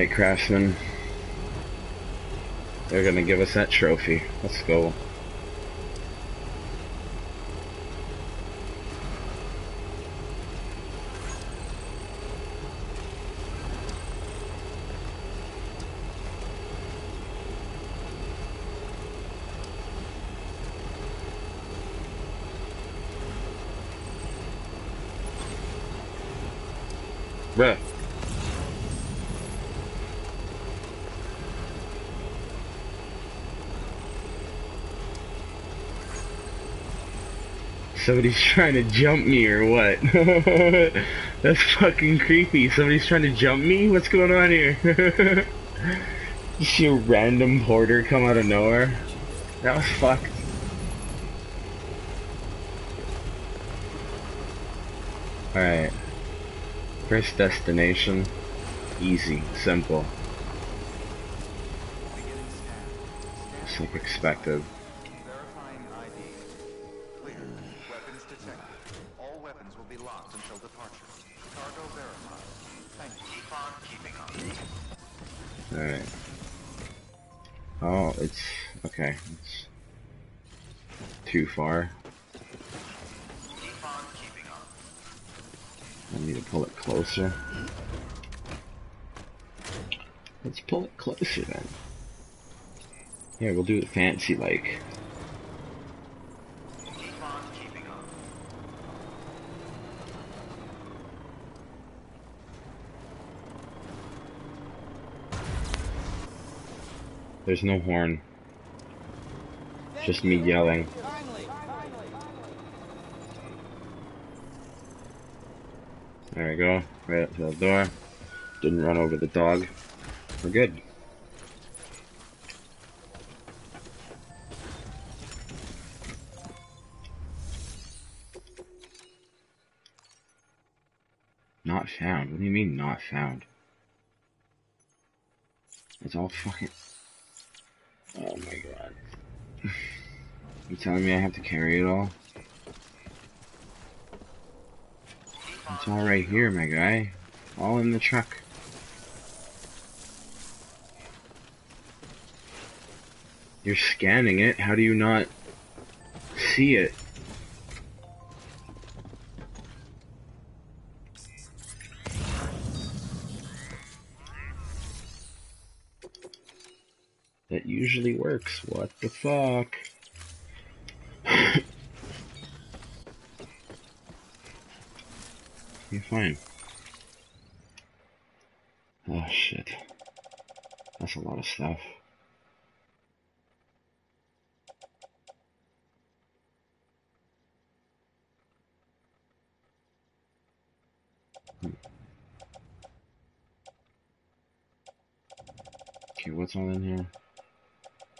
Alright, Craftsman. They're gonna give us that trophy. Let's go. Bruh. Somebody's trying to jump me or what? (laughs) That's fucking creepy. Somebody's trying to jump me? What's going on here? (laughs) you see a random porter come out of nowhere? That was fucked. Alright. First destination. Easy. Simple. Beginning like expected. Far. I need to pull it closer. Let's pull it closer then. Yeah, we'll do it fancy like. There's no horn. Just me yelling. Finally, There we go. Right up to the door. Didn't run over the dog. We're good. Not found? What do you mean not found? It's all fucking... Oh my god. (sighs) You telling me I have to carry it all? It's all right here, my guy. All in the truck. You're scanning it. How do you not see it? That usually works. What the fuck? You're fine. Oh shit. That's a lot of stuff. Okay, what's all in here?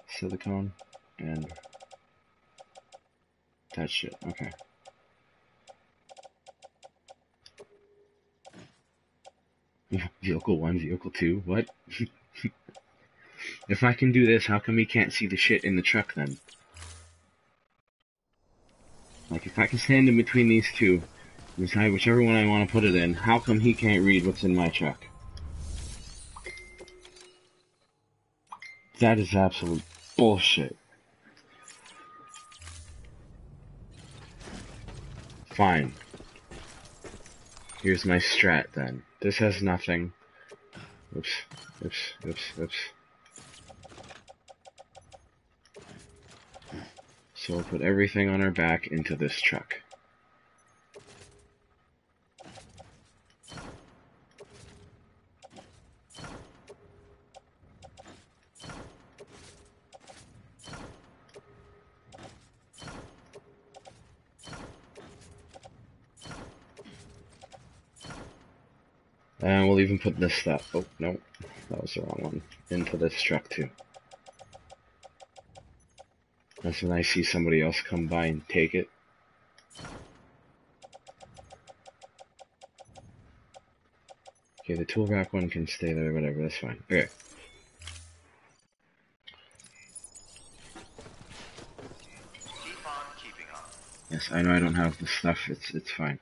Silicone and that shit, okay. Vehicle 1, Vehicle 2, what? (laughs) if I can do this, how come he can't see the shit in the truck then? Like, if I can stand in between these two, decide whichever one I want to put it in, how come he can't read what's in my truck? That is absolute bullshit. Fine. Here's my strat then. This has nothing. Oops, oops, oops, oops. So we'll put everything on our back into this truck. We'll even put this stuff. Oh, no. That was the wrong one. Into this truck, too. That's when I see somebody else come by and take it. Okay, the tool rack one can stay there, whatever, that's fine. Okay. Yes, I know I don't have the stuff, it's it's fine.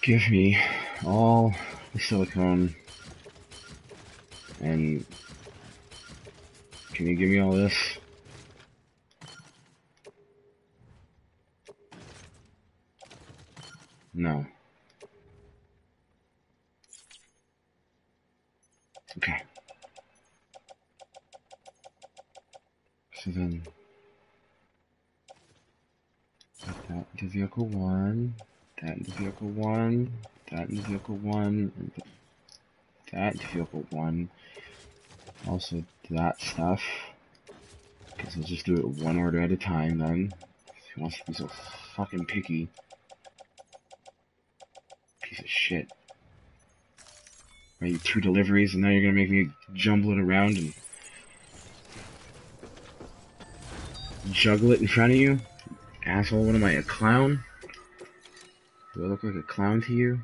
Give me all the silicone and can you give me all this? No. Okay. So then put that into vehicle one, that into vehicle one, that into vehicle one, that vehicle one. Also that stuff. Because we'll just do it one order at a time then. He wants to be so fucking picky. Piece of shit. Right, two deliveries and now you're gonna make me jumble it around and juggle it in front of you? Asshole, what am I, a clown? Do I look like a clown to you?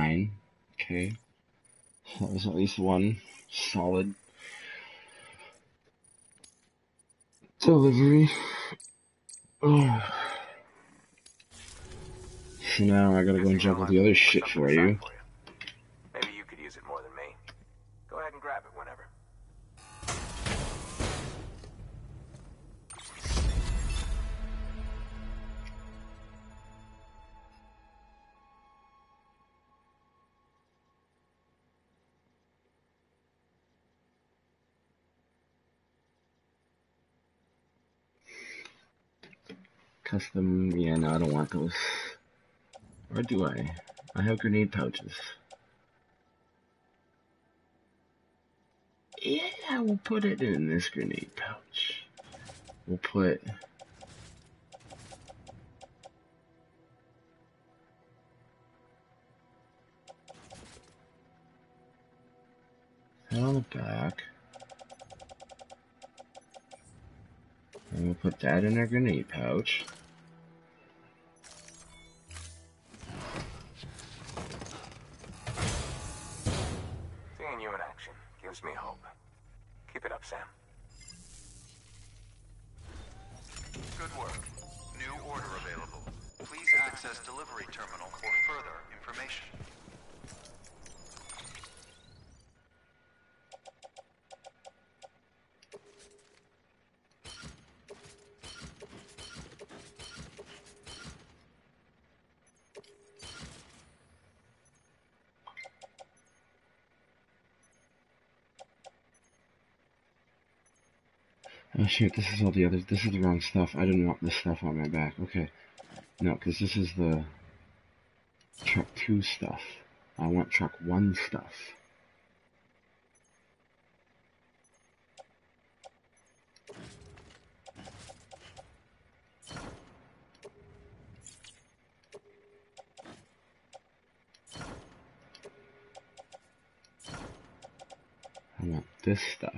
Nine. Okay. So that was at least one solid delivery. Oh. So now I gotta go and juggle the other shit for you. Those. Or do I? I have grenade pouches. Yeah, we'll put it in this grenade pouch. We'll put on the back. And we'll put that in our grenade pouch. Seeing you in action gives me hope. Keep it up, Sam. Good work. New order available. Please access delivery terminal for further information. Shit, this is all the others. This is the wrong stuff. I didn't want this stuff on my back. Okay. No, because this is the truck 2 stuff. I want truck 1 stuff. I want this stuff.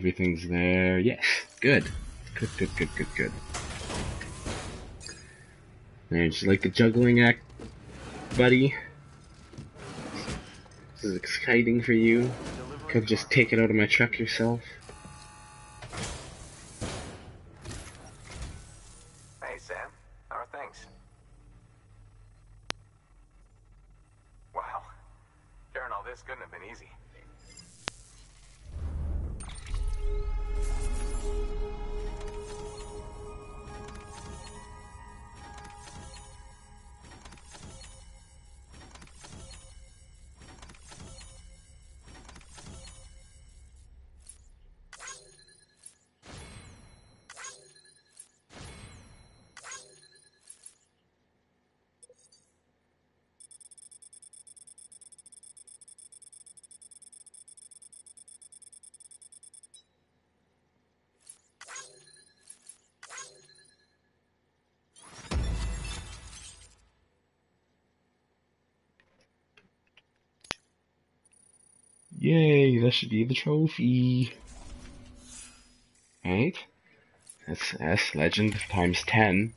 Everything's there. Yes, good. Good, good, good, good, good. There's like the juggling act, buddy. This is exciting for you. Could just take it out of my truck yourself. Be the trophy. Right? That's S legend times 10.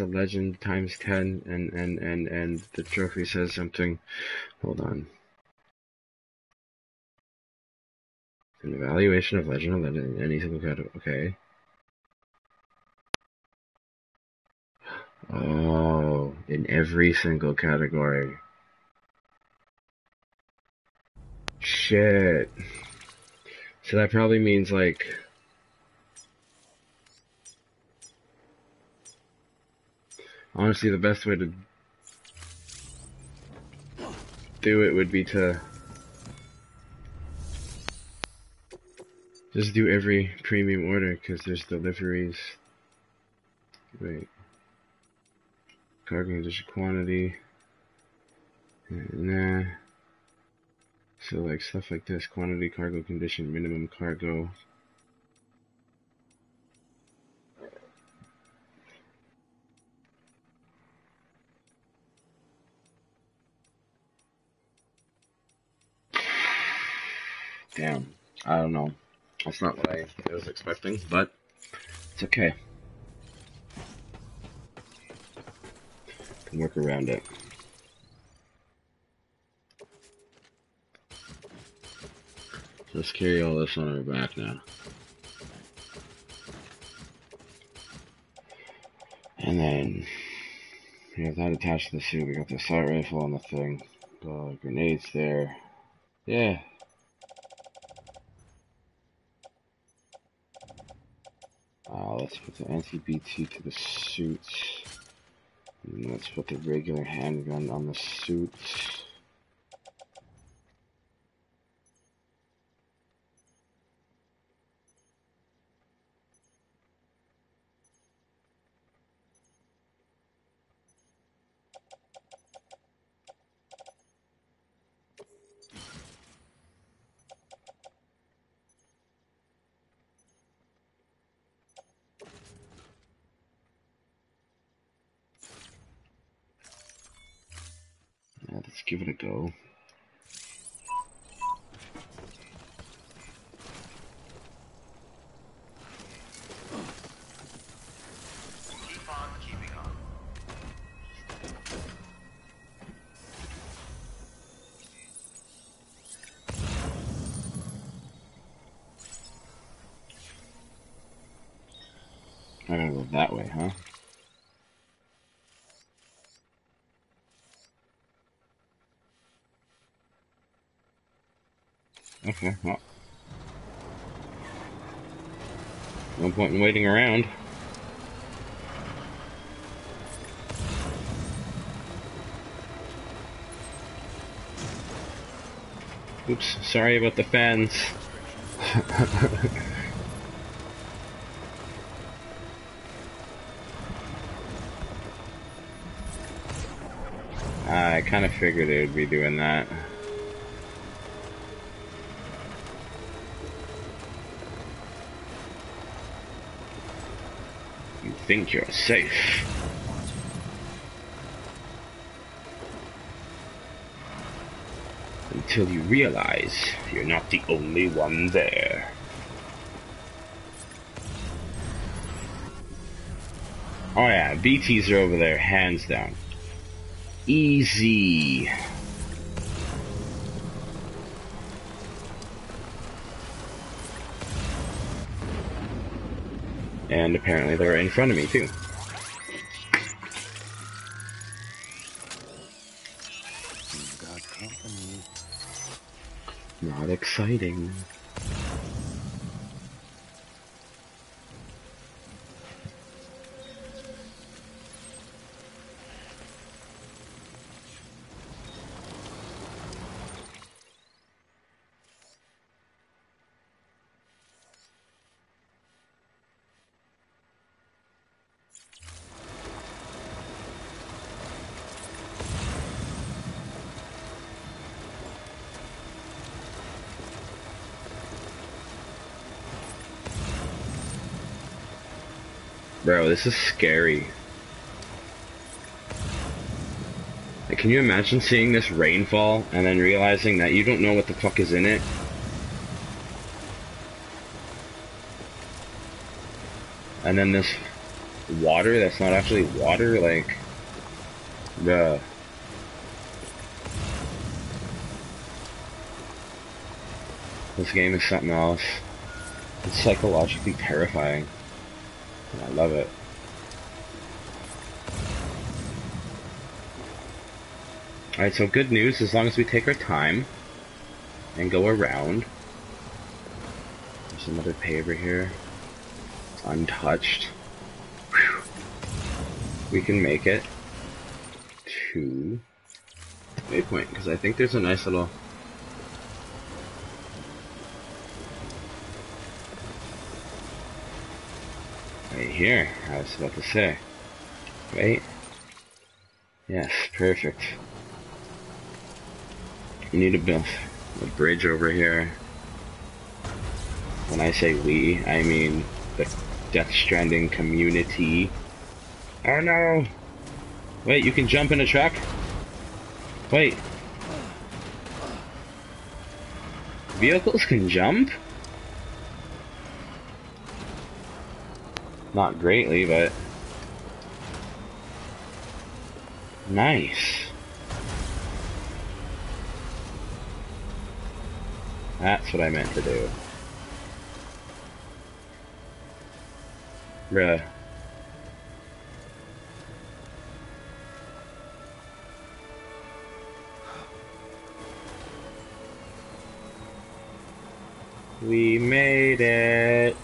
A legend times ten and and and and the trophy says something. Hold on. An evaluation of legend of legend in any single category. Okay. Oh in every single category. Shit. So that probably means like Honestly, the best way to do it would be to Just do every premium order because there's deliveries. Wait. Cargo condition quantity. Nah. Uh, so like stuff like this, quantity, cargo condition, minimum cargo. Damn. I don't know. That's not what I was expecting, but it's okay. Can work around it. Let's carry all this on our back now. And then we have that attached to the suit. We got the assault rifle on the thing. Uh, grenades there. Yeah. Uh, let's put the anti-BT to the suit. And let's put the regular handgun on the suit. Yeah, let's give it a go. Keep on keeping on. I gotta go that way, huh? Okay, well. No point in waiting around. Oops, sorry about the fans. (laughs) I kind of figured it would be doing that. You think you're safe. Until you realize you're not the only one there. Oh yeah, BTs are over there, hands down. Easy. And apparently they're in front of me too. Not exciting. Bro, this is scary. Like, can you imagine seeing this rainfall and then realizing that you don't know what the fuck is in it? And then this water that's not actually water, like, the... This game is something else. It's psychologically terrifying. I love it. Alright, so good news, as long as we take our time and go around. There's another pay over here. It's untouched. Whew. We can make it to midpoint, because I think there's a nice little right here. I was about to say. Right? Yes, perfect. We need to build a bridge over here. When I say we, I mean the Death Stranding community. Oh no! Wait, you can jump in a truck? Wait. Vehicles can jump? Not greatly, but... Nice. That's what I meant to do. Bruh. We made it.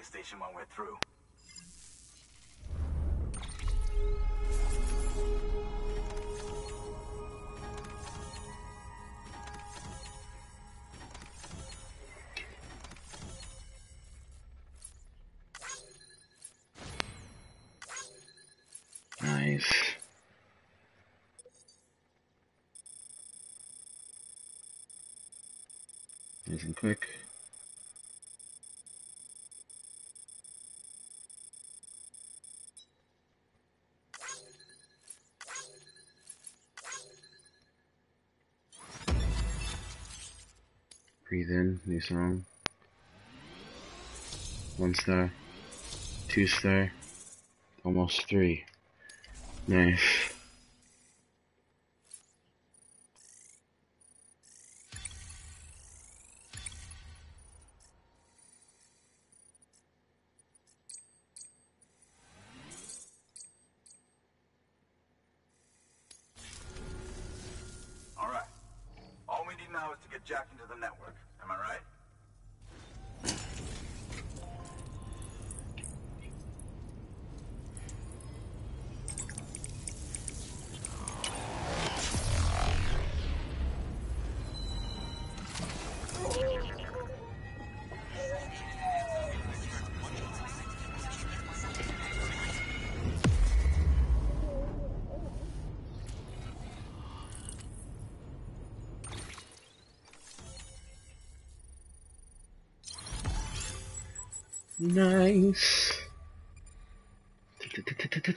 subway station when we're through. Nice. Nice and quick. long. One star. Two star. Almost three. Nice.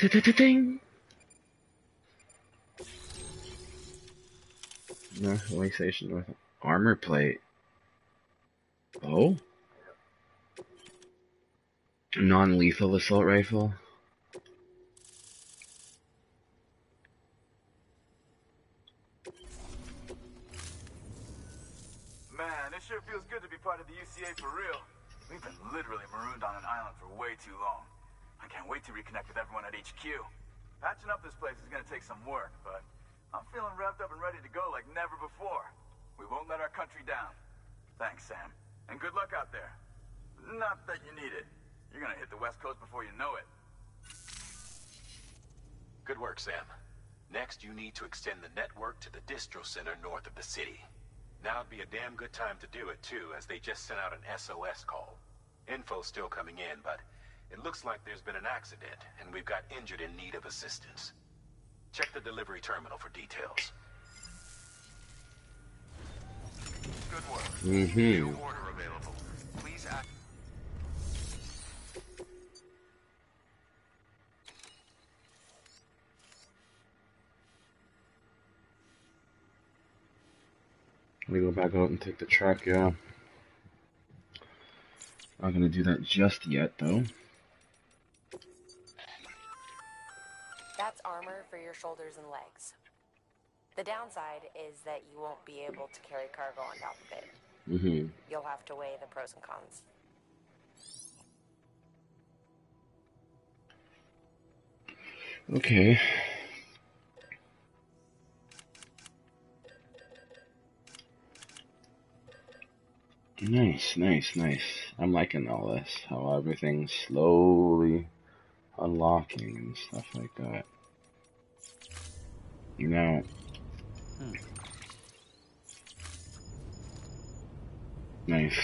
Ding. No, relaxation with armor plate. Oh? Non-lethal assault rifle. to the distro center north of the city. Now'd be a damn good time to do it too, as they just sent out an SOS call. Info's still coming in, but it looks like there's been an accident, and we've got injured in need of assistance. Check the delivery terminal for details. Good work. Mm-hmm. New order available. Please act. Let me go back out and take the truck, yeah. Not gonna do that just yet, though. That's armor for your shoulders and legs. The downside is that you won't be able to carry cargo on top of it. Mm-hmm. You'll have to weigh the pros and cons. Okay. Nice, nice, nice. I'm liking all this. How everything's slowly unlocking and stuff like that. You Now, hmm. nice.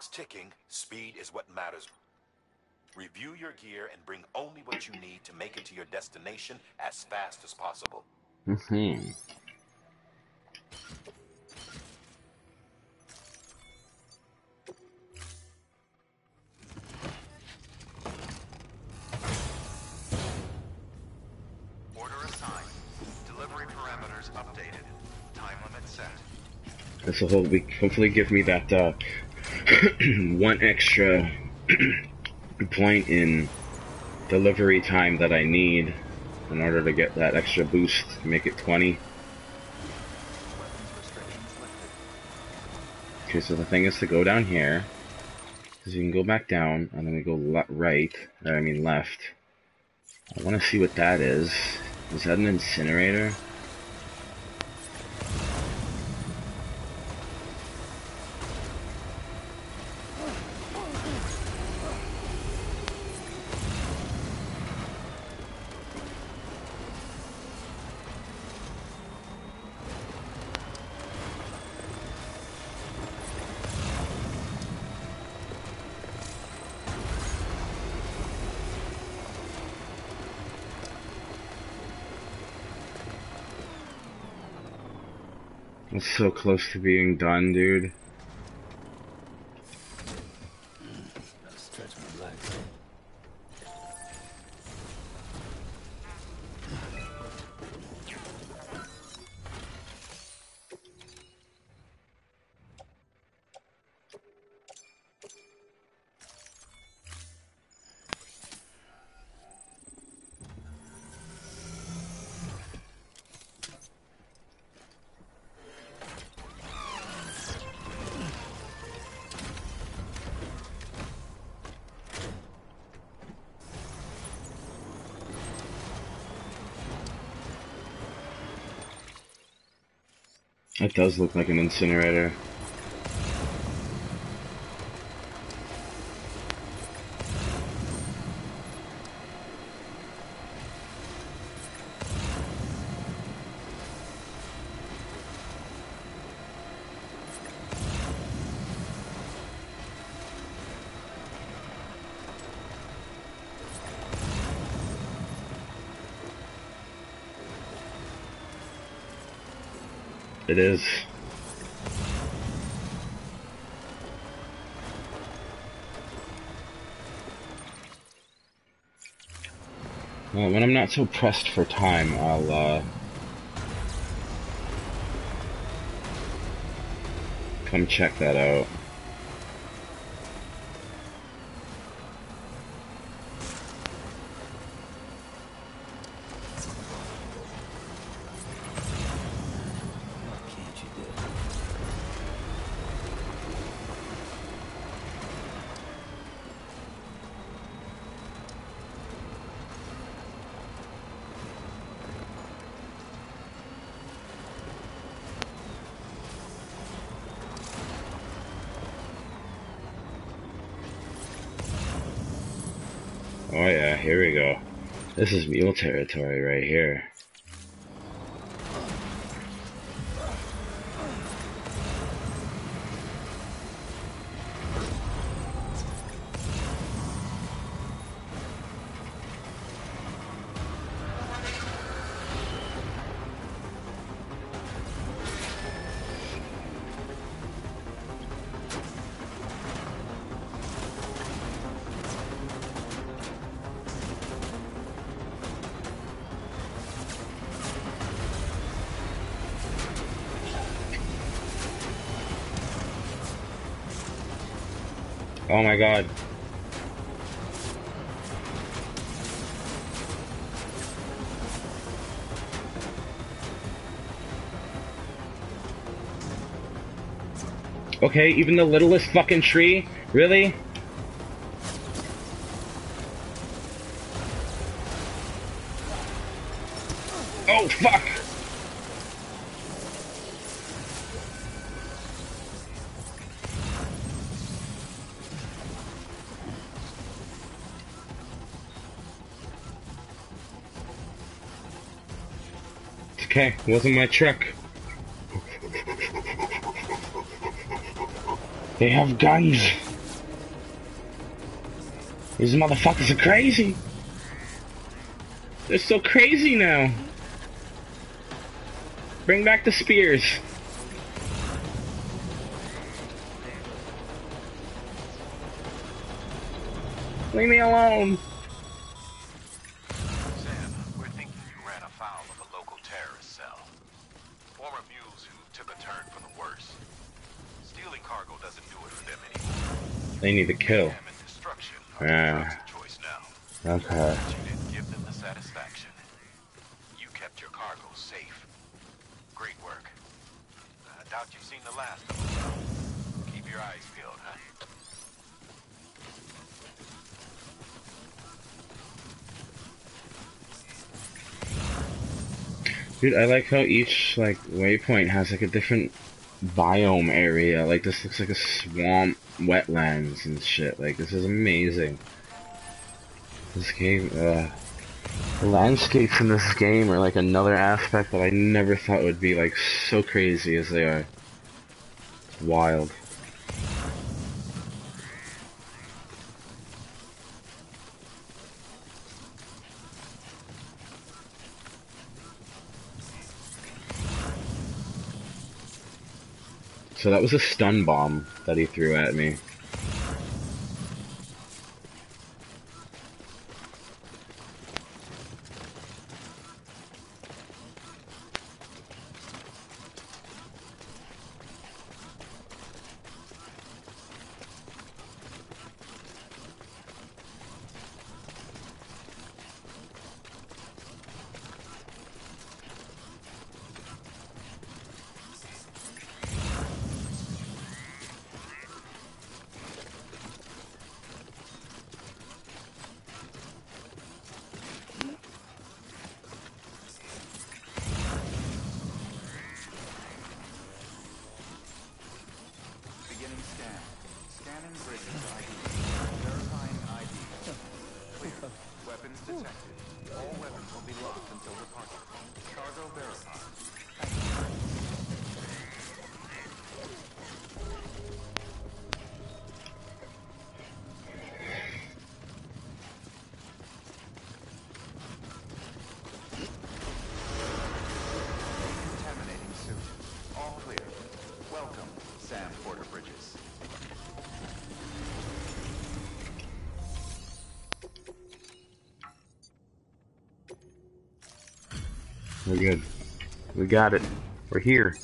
Clock's ticking, speed is what matters. Review your gear and bring only what you need to make it to your destination as fast as possible. Mm-hmm. Order assigned. Delivery parameters updated. Time limit set. This will hopefully, hopefully give me that uh, (coughs) one extra (coughs) point in delivery time that I need in order to get that extra boost, to make it 20. Okay, so the thing is to go down here, because you can go back down, and then we go right, or I mean left. I want to see what that is. Is that an incinerator? It's so close to being done, dude. Does look like an incinerator. It is. Well, when I'm not so pressed for time, I'll, uh, Come check that out. Oh yeah, here we go. This is mule territory right here. Oh my god. Okay, even the littlest fucking tree? Really? Okay, wasn't my truck. They have guns. These motherfuckers are crazy. They're so crazy now. Bring back the spears. Leave me alone. Though. Keep your eyes peeled, huh? Dude, I like how each like waypoint has like a different biome area. Like this looks like a swamp, wetlands and shit. Like this is amazing. This game, uh, the landscapes in this game are like another aspect that I never thought would be like so crazy as they are. It's wild. That was a stun bomb that he threw at me. Got it. We're here.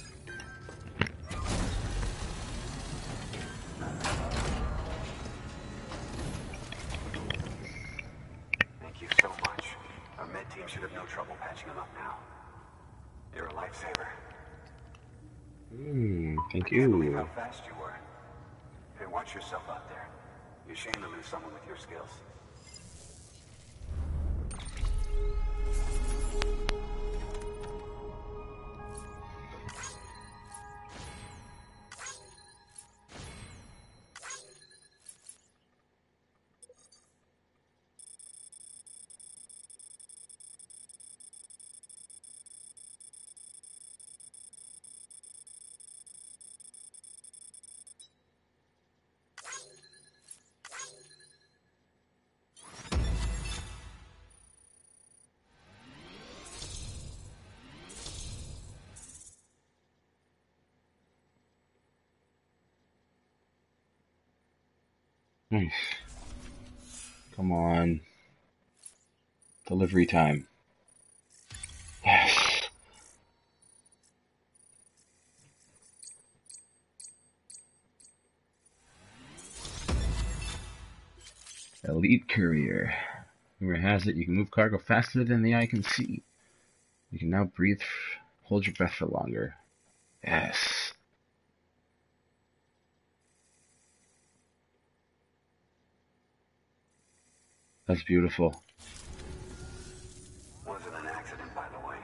Nice. Come on. Delivery time. Yes. (sighs) Elite Courier. Rumor has it you can move cargo faster than the eye can see. You can now breathe, hold your breath for longer. Yes. That's beautiful. Wasn't an accident, by the way.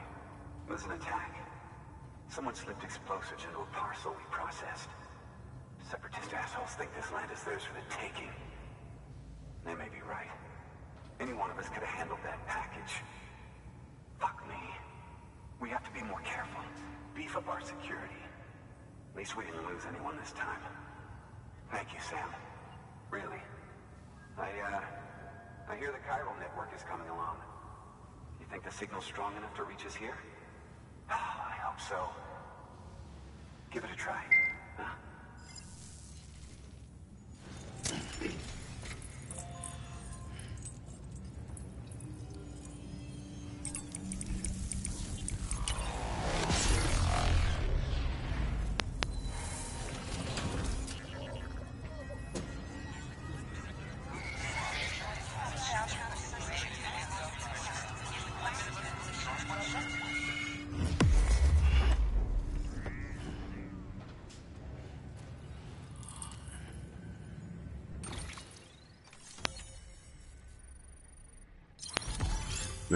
It was an attack. Someone slipped explosives into a parcel we processed. Separatist assholes think this land is theirs for the taking. They may be right. Any one of us could have handled that package. Fuck me. We have to be more careful. Beef up our security. At least we didn't lose anyone this time. Thank you, Sam. Really. I, uh... I hear the chiral network is coming along. You think the signal's strong enough to reach us here? (sighs) I hope so. Give it a try. Huh?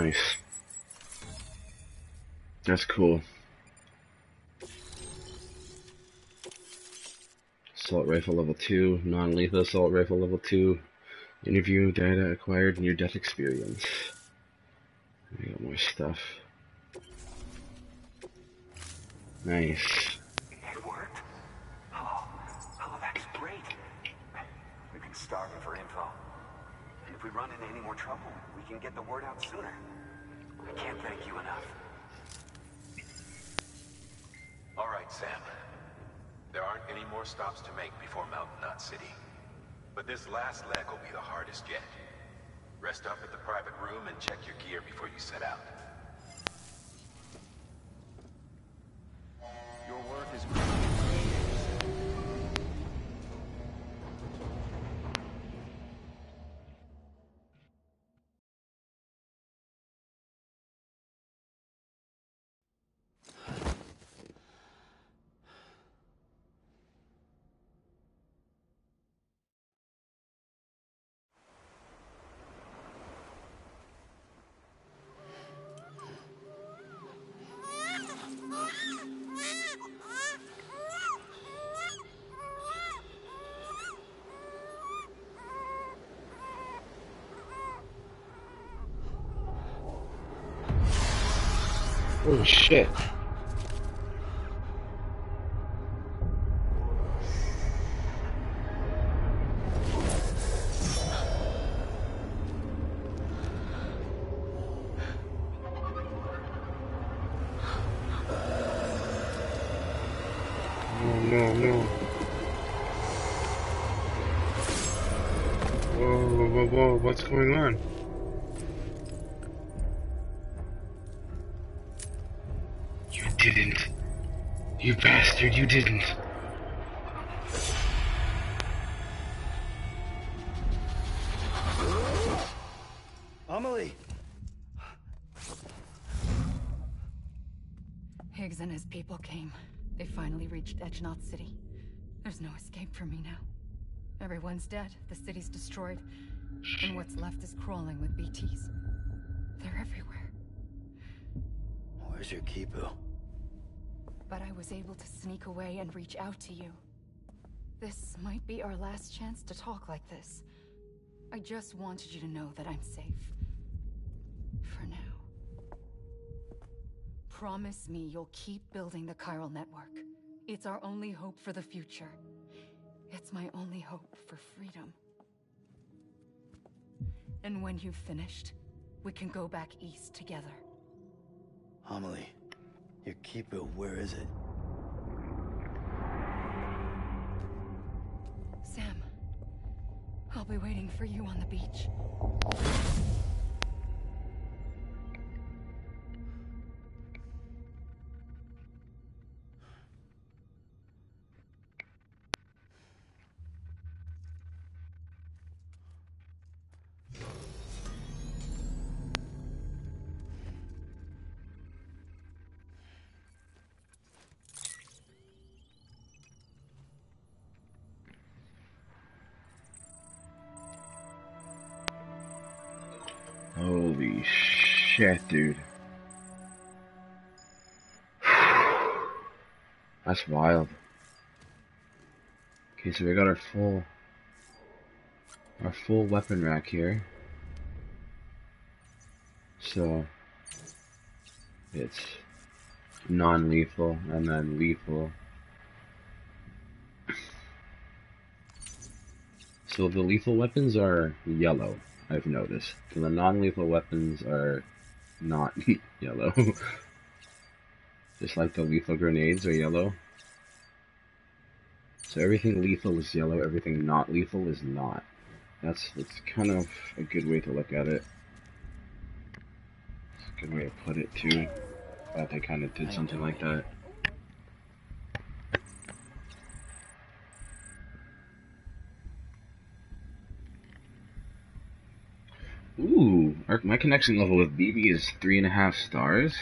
Nice. That's cool. Assault rifle level 2, non-lethal assault rifle level 2, interview data acquired near death experience. We got more stuff. Nice. It worked. Oh, oh, that's great. We've been starving for info. And if we run into any more trouble, we can get the word out sooner. I can't thank you enough. All right, Sam. There aren't any more stops to make before Mountain Knot City. But this last leg will be the hardest yet. Rest up at the private room and check your gear before you set out. Holy shit. What's going on? Reached City. There's no escape for me now. Everyone's dead, the city's destroyed, and what's left is crawling with BTs. They're everywhere. Where's your Q-pid? But I was able to sneak away and reach out to you. This might be our last chance to talk like this. I just wanted you to know that I'm safe. For now. Promise me you'll keep building the chiral network. It's our only hope for the future. It's my only hope for freedom. And when you've finished, we can go back east together. Amelie, your Q-pid, where is it? Sam, I'll be waiting for you on the beach. Shit, dude. That's wild. Okay, so we got our full our full weapon rack here. So it's non-lethal and then lethal. So the lethal weapons are yellow. I've noticed. So the non-lethal weapons are not (laughs) yellow. (laughs) Just like the lethal grenades are yellow. So everything lethal is yellow, everything not lethal is not. That's that's kind of a good way to look at it. It's a good way to put it too. That they kind of did something like that. Ooh, our, my connection level with BB is three and a half stars.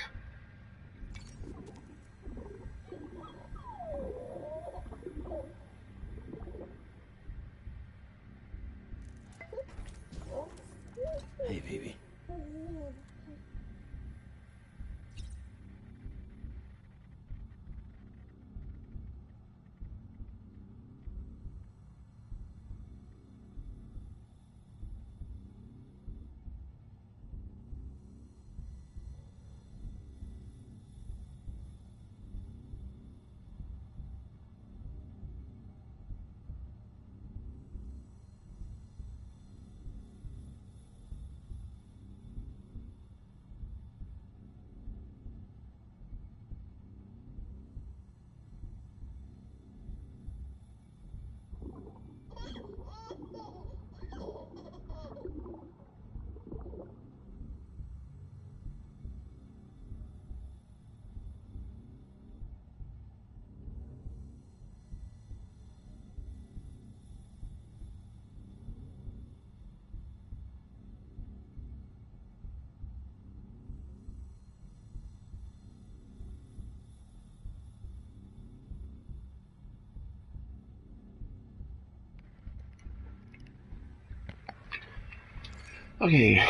Okay.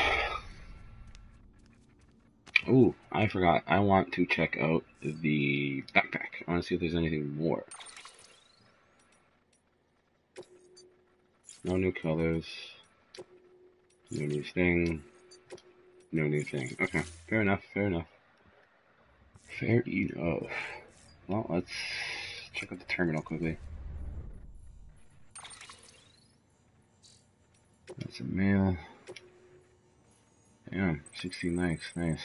Ooh, I forgot. I want to check out the backpack. I want to see if there's anything more. No new colors. No new thing. No new thing. Okay, fair enough, fair enough. Fair enough. Well, let's check out the terminal quickly. That's a mail. Yeah, 16 likes, nice.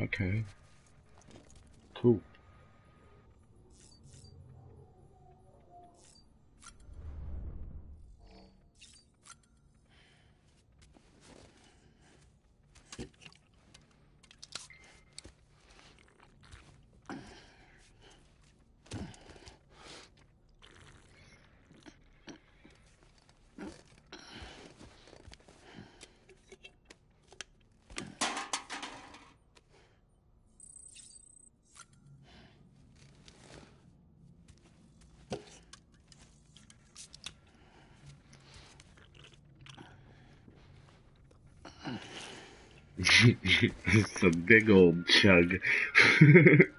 Okay. Cool. (laughs) it's a big old chug. (laughs)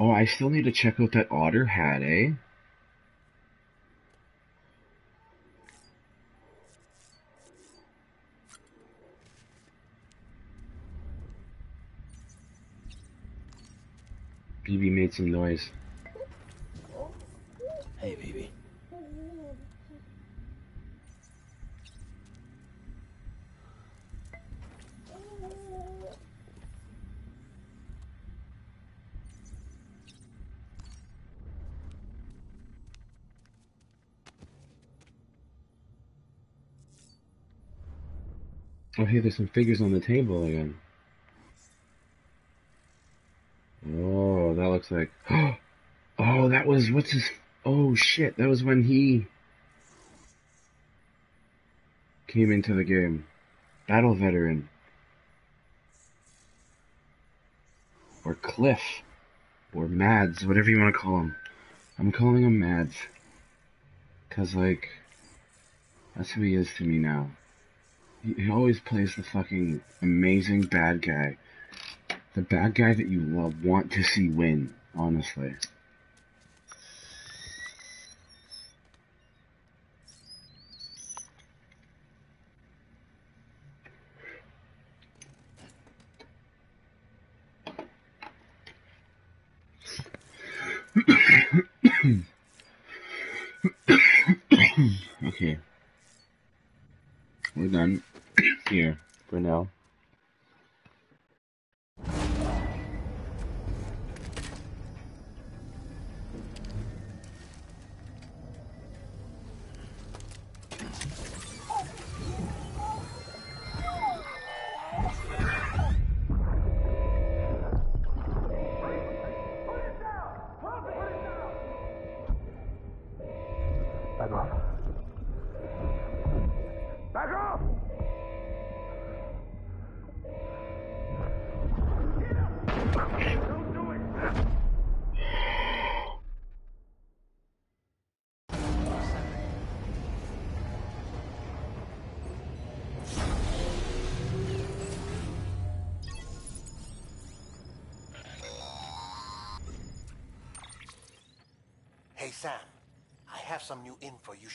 Oh, I still need to check out that otter hat, eh? BB made some noise. Hey, baby. There's some figures on the table again. Oh, that looks like. (gasps) Oh, that was what's his. Oh shit, that was when he came into the game. Battle veteran. Or Cliff. Or Mads, whatever you want to call him. I'm calling him Mads. Cause, like, that's who he is to me now. He, always plays the fucking amazing bad guy. The bad guy that you love, want to see win, honestly.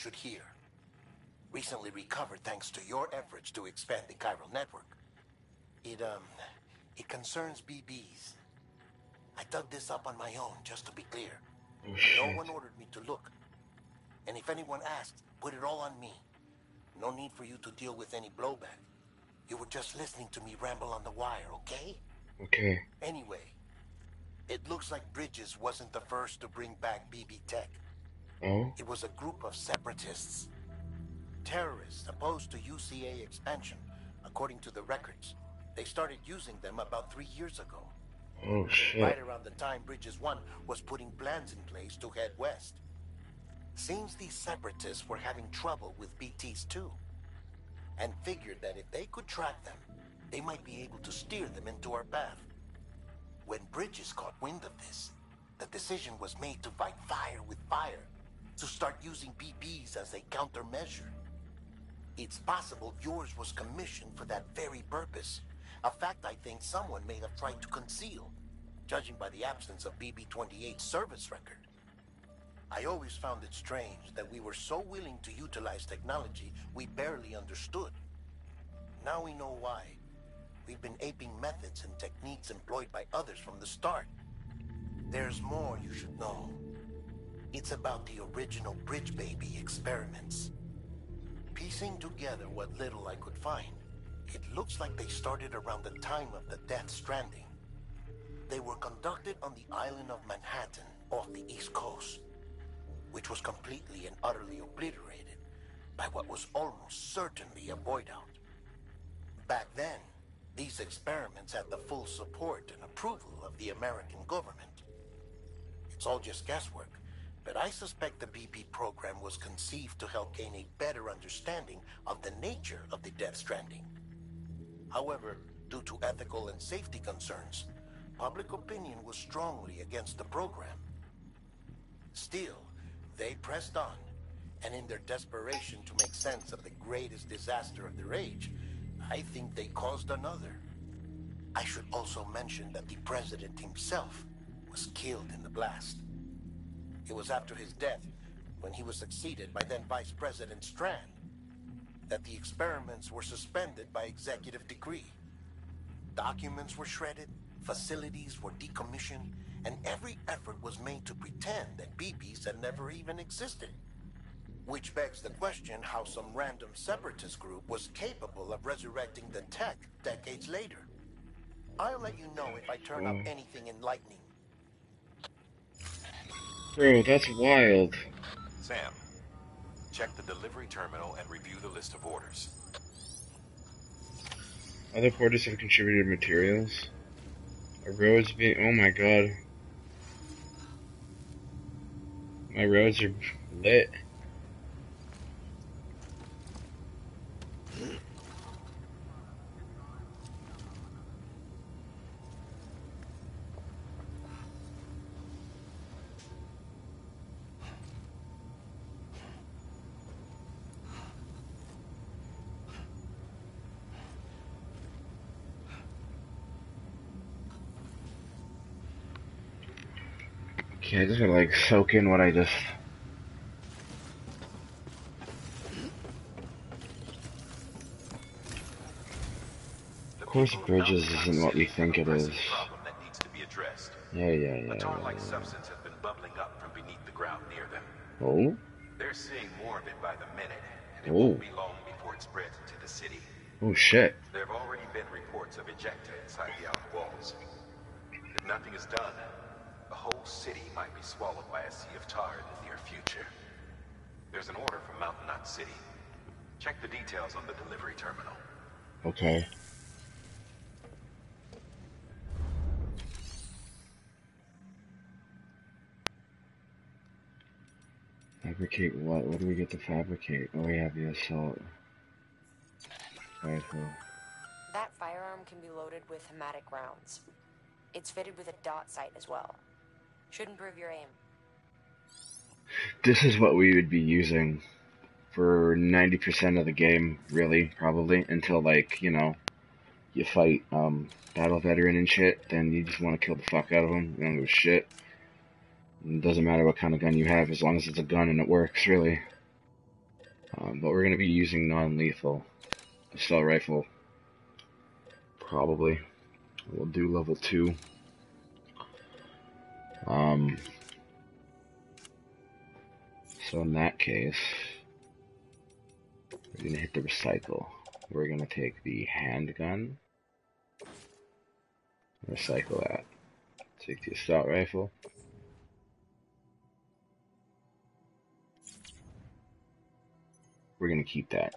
Should hear. Recently recovered thanks to your efforts to expand the chiral network. It, um, it concerns BBs. I dug this up on my own, just to be clear. Oh No one ordered me to look. And if anyone asks, put it all on me. No need for you to deal with any blowback. You were just listening to me ramble on the wire, okay? Okay. Anyway, it looks like Bridges wasn't the first to bring back BB Tech. Hmm? Oh? It was a group of separatists. Terrorists opposed to UCA expansion, according to the records. They started using them about three years ago, Oh shit. right around the time Bridges 1 was putting plans in place to head west. Seems these separatists were having trouble with BTs too, and figured that if they could track them, they might be able to steer them into our path. When Bridges caught wind of this, the decision was made to fight fire with fire. To start using BBs as a countermeasure. It's possible yours was commissioned for that very purpose. A fact I think someone may have tried to conceal, judging by the absence of BB-28's service record. I always found it strange that we were so willing to utilize technology we barely understood. Now we know why. We've been aping methods and techniques employed by others from the start. There's more you should know. It's about the original Bridge Baby experiments. Piecing together what little I could find, it looks like they started around the time of the Death Stranding. They were conducted on the island of Manhattan off the East Coast, which was completely and utterly obliterated by what was almost certainly a void out. Back then, these experiments had the full support and approval of the American government. It's all just guesswork, but I suspect the BB program was conceived to help gain a better understanding of the nature of the Death Stranding. However, due to ethical and safety concerns, public opinion was strongly against the program. Still, they pressed on, and in their desperation to make sense of the greatest disaster of their age, I think they caused another. I should also mention that the president himself was killed in the blast. It was after his death, when he was succeeded by then Vice President Strand, that the experiments were suspended by executive decree. Documents were shredded, facilities were decommissioned, and every effort was made to pretend that BBs had never even existed. Which begs the question how some random separatist group was capable of resurrecting the tech decades later. I'll let you know if I turn up mm. anything enlightening. Bro, that's wild. Sam, check the delivery terminal and review the list of orders. Other porters have contributed materials. A road's being. Oh my god. My roads are lit. Okay, I just gotta like soak in what I just. Of course, bridges isn't what you think it is. Problem that needs to be addressed. Yeah, yeah, yeah. A tar-like substance has been bubbling up from beneath the ground near them. Oh, They're seeing more of it by the minute, and it Oh. won't be long before it spreads into the city. oh shit. There have already been reports of ejecta inside the outer walls. If nothing is done, whole city might be swallowed by a sea of tar in the near future. There's an order from Mountain Knot City. Check the details on the delivery terminal. Okay. Fabricate what? What do we get to fabricate? Oh, we have the assault rifle. That firearm can be loaded with hematic rounds. It's fitted with a dot sight as well. Should improve your aim. This is what we would be using for 90% of the game, really, probably, until, like, you know, you fight, um, battle veteran and shit, then you just want to kill the fuck out of them. You don't give a shit. It doesn't matter what kind of gun you have, as long as it's a gun and it works, really. Um, but we're gonna be using non-lethal assault rifle, probably. We'll do level two. Um, so in that case, we're gonna hit the recycle. We're gonna take the handgun, recycle that. Take the assault rifle. We're gonna keep that.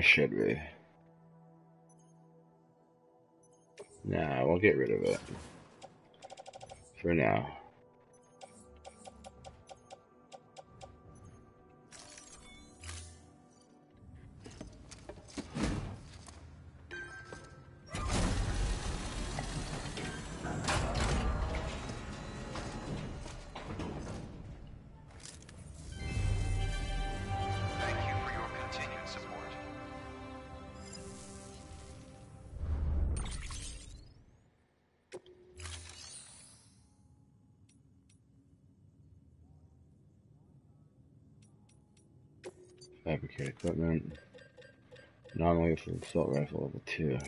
Or should we? Nah, we'll get rid of it. For now. Non-lethal assault rifle level 2.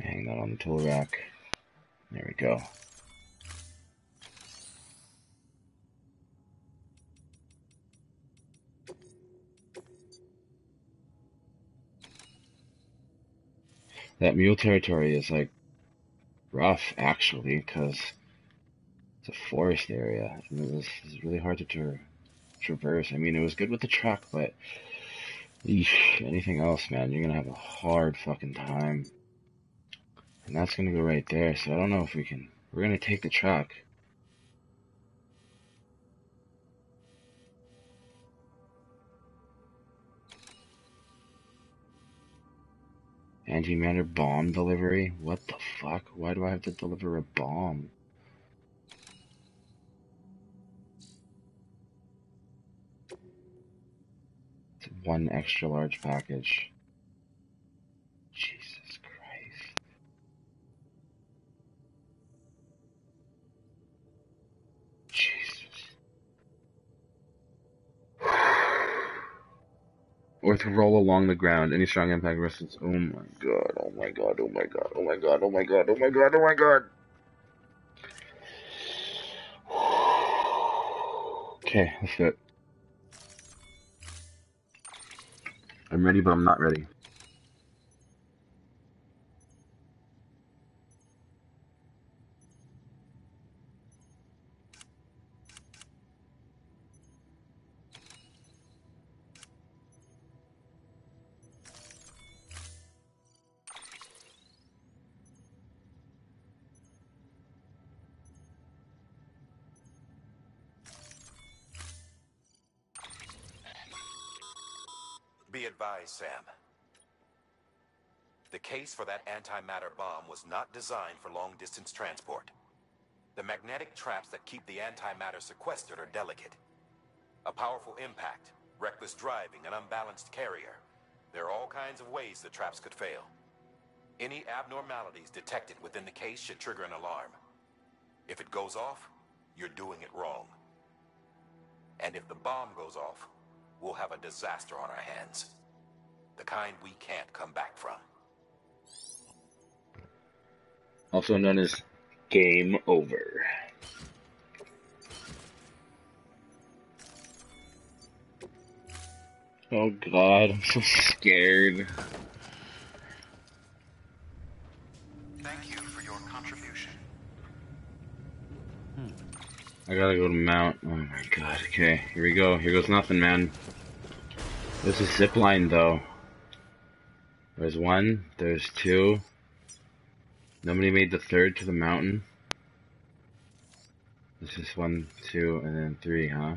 Hang that on the tool rack. There we go. That mule territory is like rough actually because it's a forest area it was, it really hard to tra traverse. I mean, it was good with the truck, but eesh, anything else, man, you're gonna have a hard fucking time. And that's gonna go right there, so I don't know if we can. We're gonna take the truck. Antimatter bomb delivery? What the fuck? Why do I have to deliver a bomb? One extra large package. Jesus Christ. Jesus. (sighs) Or to roll along the ground. Any strong impact resistance. Oh my god, oh my god, oh my god, oh my god, oh my god, oh my god, oh my god. (sighs) Okay, let's it. I'm ready, but I'm not ready. Sam. The case for that antimatter bomb was not designed for long-distance transport. The magnetic traps that keep the antimatter sequestered are delicate. A powerful impact, reckless driving, an unbalanced carrier. There are all kinds of ways the traps could fail. Any abnormalities detected within the case should trigger an alarm. If it goes off, you're doing it wrong. And if the bomb goes off, we'll have a disaster on our hands. The kind we can't come back from. Also known as game over. Oh god, I'm so scared. Thank you for your contribution. Hmm. I gotta go to Mount. Oh my god, okay, here we go. Here goes nothing, man. There's a zip line though. There's one, there's two. Nobody made the third to the mountain. This is one, two, and then three, huh?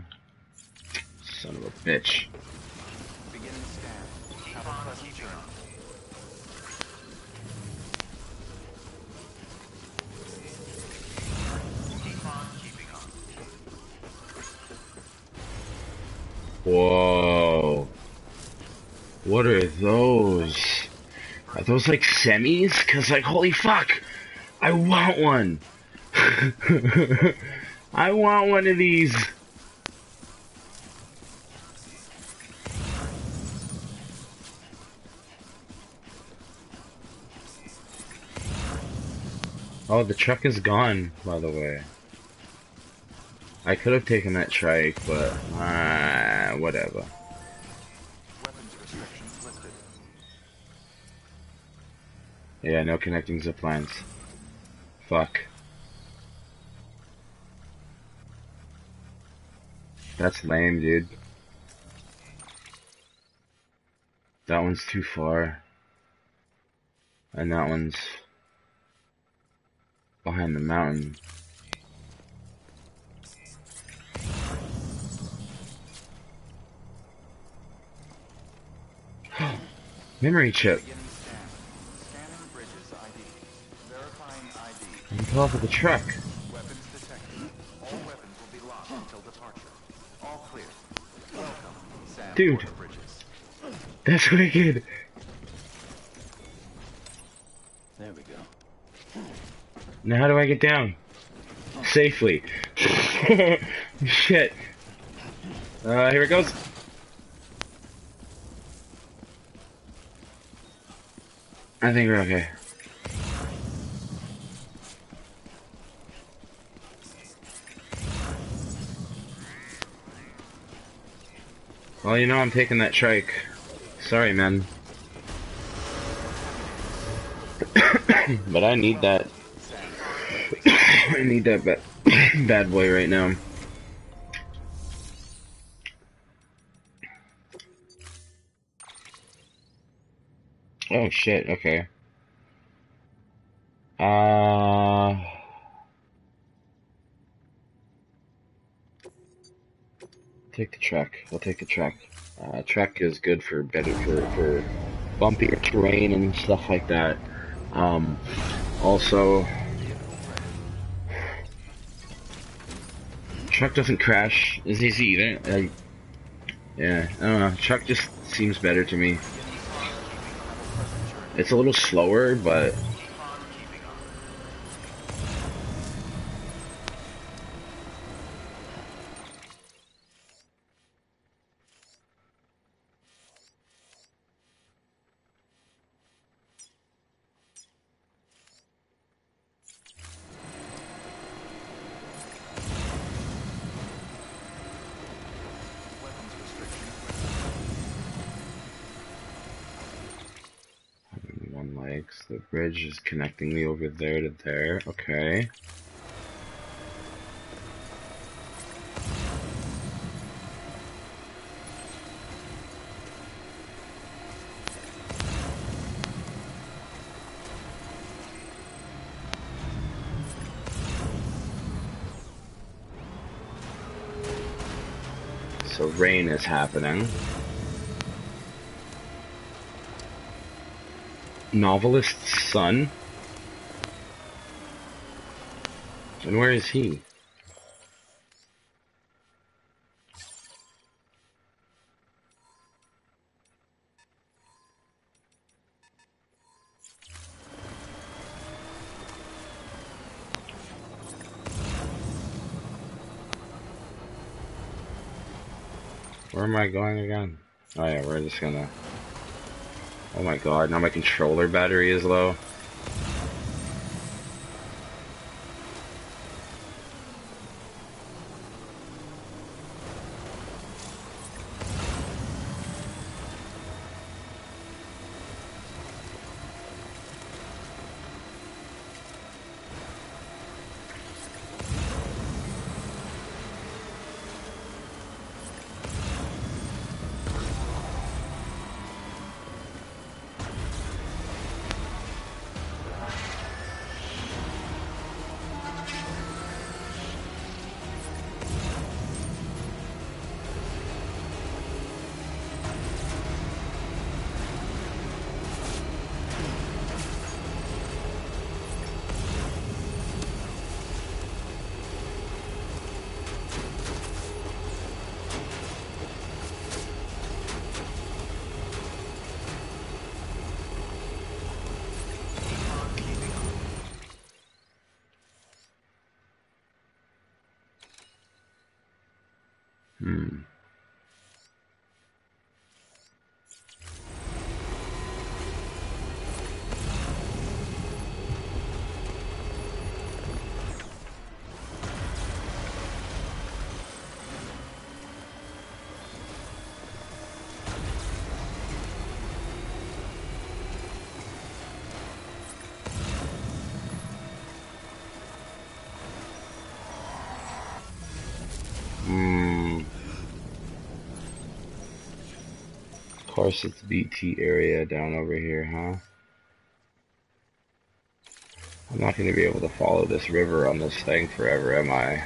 Son of a bitch. Whoa. What are those? Are those like semis? Cause like, holy fuck! I want one! (laughs) I want one of these! Oh, the truck is gone, by the way. I could have taken that trike, but, uh, whatever. Yeah, no connecting zip lines. Fuck. That's lame, dude. That one's too far. And that one's behind the mountain. (gasps) Memory chip. ID. I'm pull off of the truck. Weapons detected. All weapons will be locked until departure. All clear. Welcome, Sam Dude. That's (laughs) wicked. There we go. Now how do I get down? safely. (laughs) Shit. Uh, here it goes. I think we're okay. Well, you know I'm taking that trike. Sorry, man. (coughs) but I need that. (coughs) I need that ba (coughs) bad boy right now. Oh shit, okay. Uh... Take the truck. I'll take the truck. Uh, truck is good for better for, for bumpier terrain and stuff like that. Um, also, truck doesn't crash as easy either. I, yeah, I don't know. Truck just seems better to me. It's a little slower, but one legs. The bridge is connecting me over there to there. Okay. So rain is happening. Novelist's son? And where is he? Where am I going again? Oh yeah, we're just gonna... Oh my god, now my controller battery is low. R6 BT area down over here, huh? I'm not going to be able to follow this river on this thing forever, am I?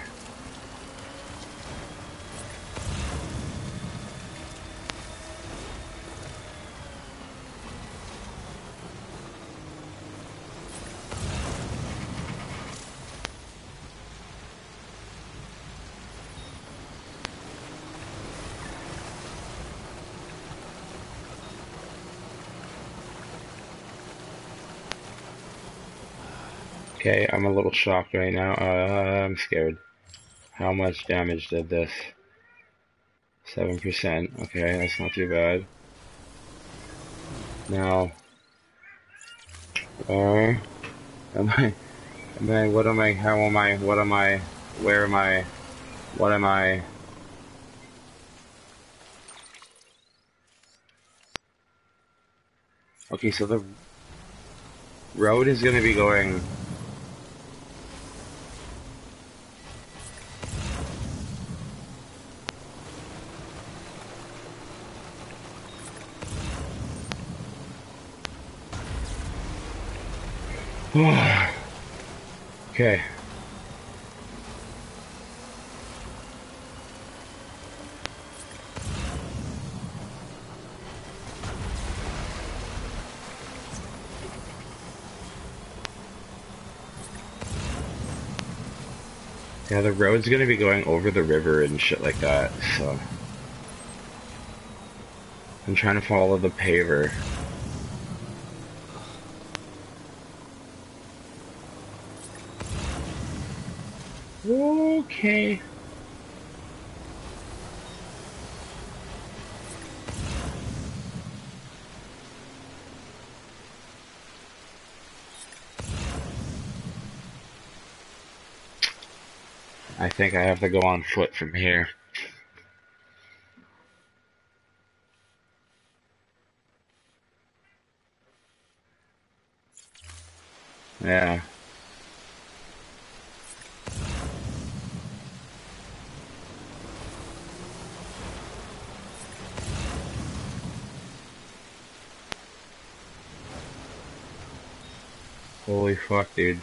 I'm a little shocked right now. Uh, I'm scared. How much damage did this? 7%. Okay, that's not too bad. Now, where am I? Am I, what am I, how am I, what am I, where am I, what am I? Okay, so the road is going to be going (sighs) okay. Yeah, the road's gonna be going over the river and shit like that, so... I'm trying to follow the paver. Okay. I think I have to go on foot from here. Yeah. Holy fuck, dude.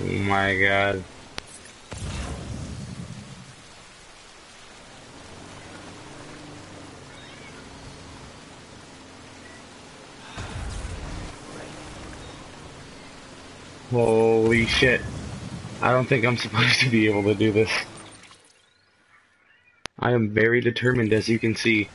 Oh my god. Holy shit. I don't think I'm supposed (laughs) to be able to do this. I am very determined as you can see.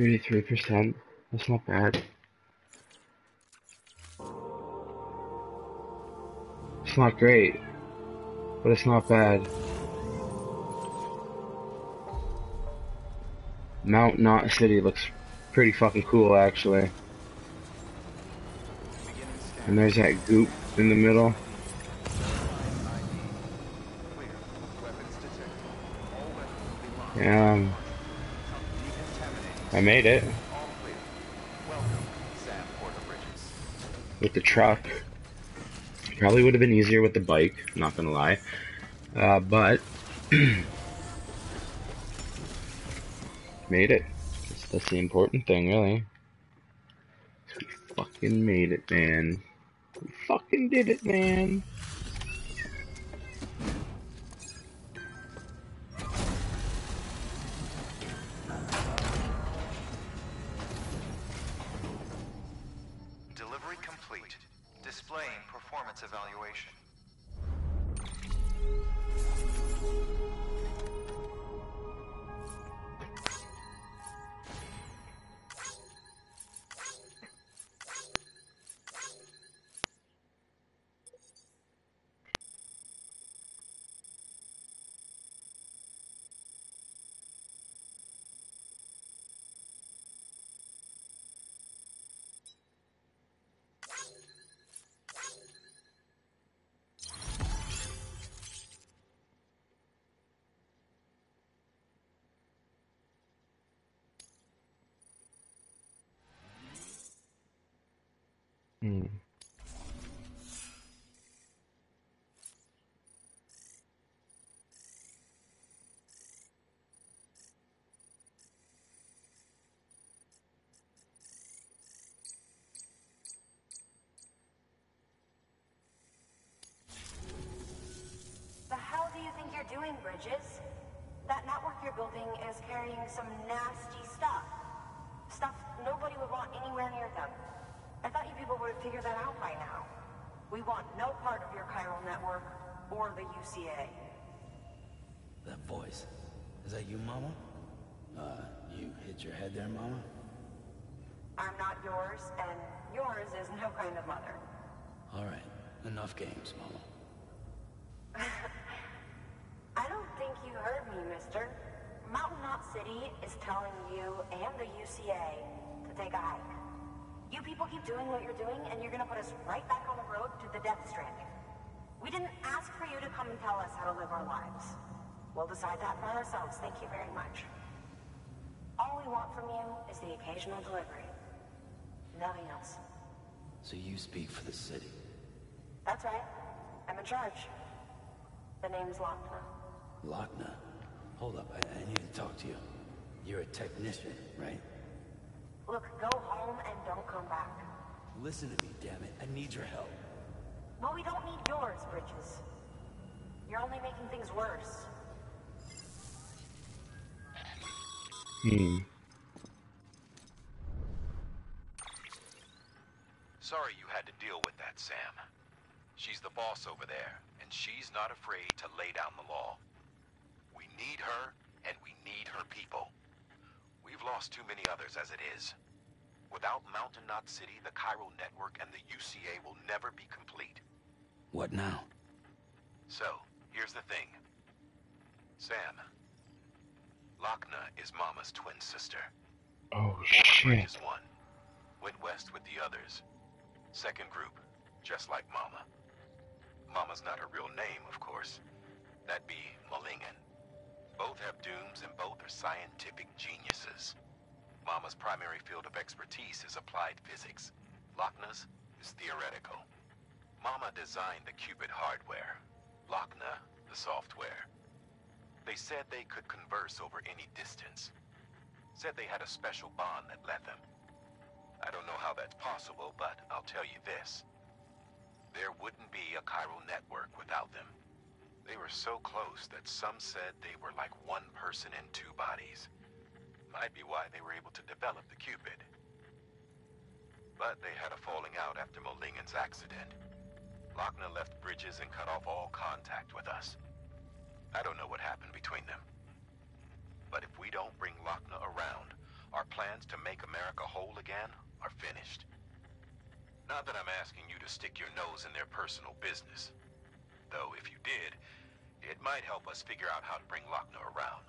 Thirty-three percent. That's not bad. It's not great, but it's not bad. Mount Knot City looks pretty fucking cool, actually. And there's that goop in the middle. Um, I made it with the truck. Probably would have been easier with the bike, not gonna lie. Uh, but (clears throat) made it. That's, that's the important thing, really. We fucking made it, man. We fucking did it, man. The delivery. Nothing else. So you speak for the city. That's right. I'm in charge. The name's Lockne. Lockne. Hold up, I, I need to talk to you. You're a technician, right? Look, go home and don't come back. Listen to me, damn it. I need your help. Well, we don't need yours, Bridges. You're only making things worse. Hmm. Sorry you had to deal with that, Sam. She's the boss over there, and she's not afraid to lay down the law. We need her, and we need her people. We've lost too many others as it is. Without Mountain Knot City, the Chiral Network and the UCA will never be complete. What now? So, here's the thing. Sam, Lockne is Mama's twin sister. Oh Porter shit. Bridges one. Went west with the others. Second group, just like Mama. Mama's not her real name, of course. That'd be Malingen. Both have dooms and both are scientific geniuses. Mama's primary field of expertise is applied physics. Lockne's is theoretical. Mama designed the Q-pid hardware. Lockne, the software. They said they could converse over any distance. Said they had a special bond that led them. I don't know how that's possible, but I'll tell you this. There wouldn't be a chiral network without them. They were so close that some said they were like one person in two bodies. Might be why they were able to develop the Q-pid. But they had a falling out after Malingen's accident. Lockne left Bridges and cut off all contact with us. I don't know what happened between them. But if we don't bring Lockne around, our plans to make America whole again are finished. Not that I'm asking you to stick your nose in their personal business. Though if you did, it might help us figure out how to bring Lockne around.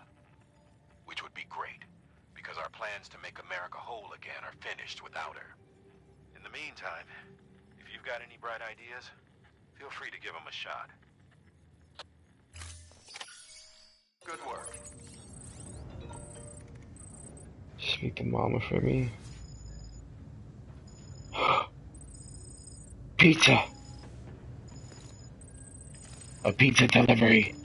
Which would be great, because our plans to make America whole again are finished without her. In the meantime, if you've got any bright ideas, feel free to give them a shot. Good work. Speak to mama for me. Pizza! A pizza delivery!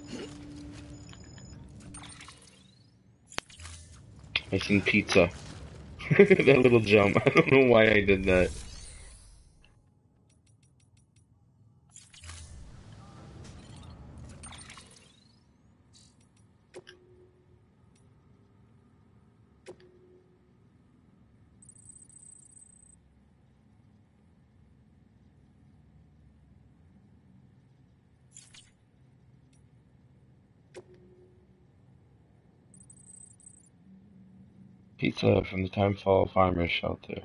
I seen pizza. (laughs) that little jump. (laughs) I don't know why I did that. Pizza from the Timefall Farmers Shelter.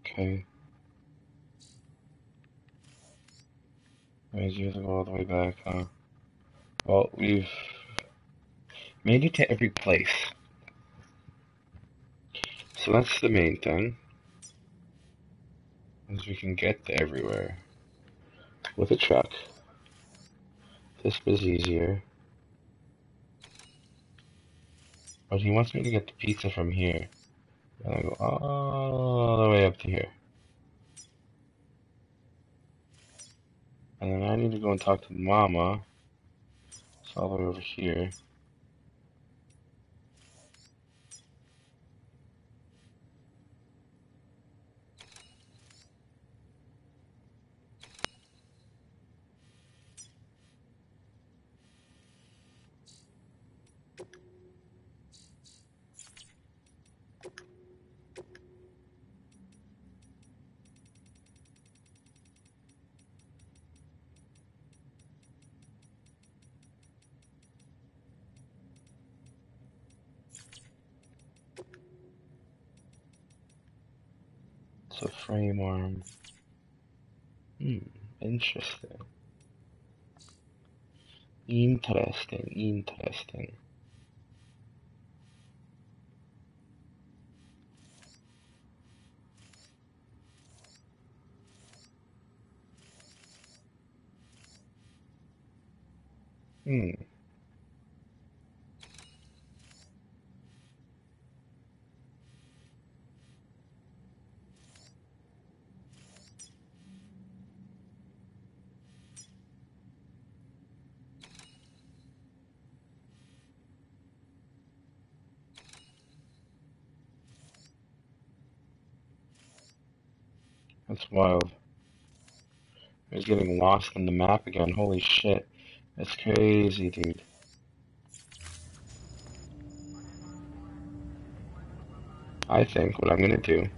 Okay. Where's you have to go all the way back, huh? Well, we've made it to every place. So that's the main thing. Is we can get to everywhere with a truck. This was easier. But he wants me to get the pizza from here. And I go all the way up to here. And then I need to go and talk to Mama. It's all the way over here. It's a frame arm. Hmm, interesting. Interesting, interesting. Hmm. That's I was getting lost in the map again. Holy shit. That's crazy, dude. I think what I'm gonna do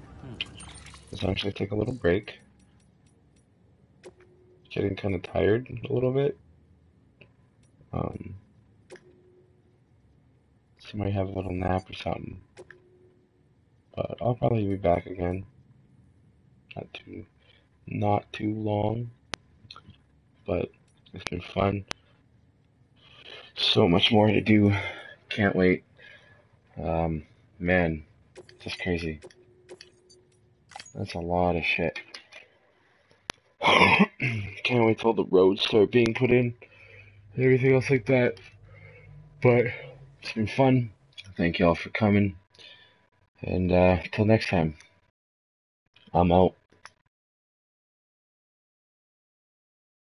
is actually take a little break. Getting kind of tired a little bit. Um, so might have a little nap or something. But I'll probably be back again. Not too, not too long. But it's been fun. So much more to do. Can't wait. Um, man, just crazy. That's a lot of shit. (clears throat) Can't wait till the roads start being put in and everything else like that. But it's been fun. Thank y'all for coming. And uh, till next time, I'm out.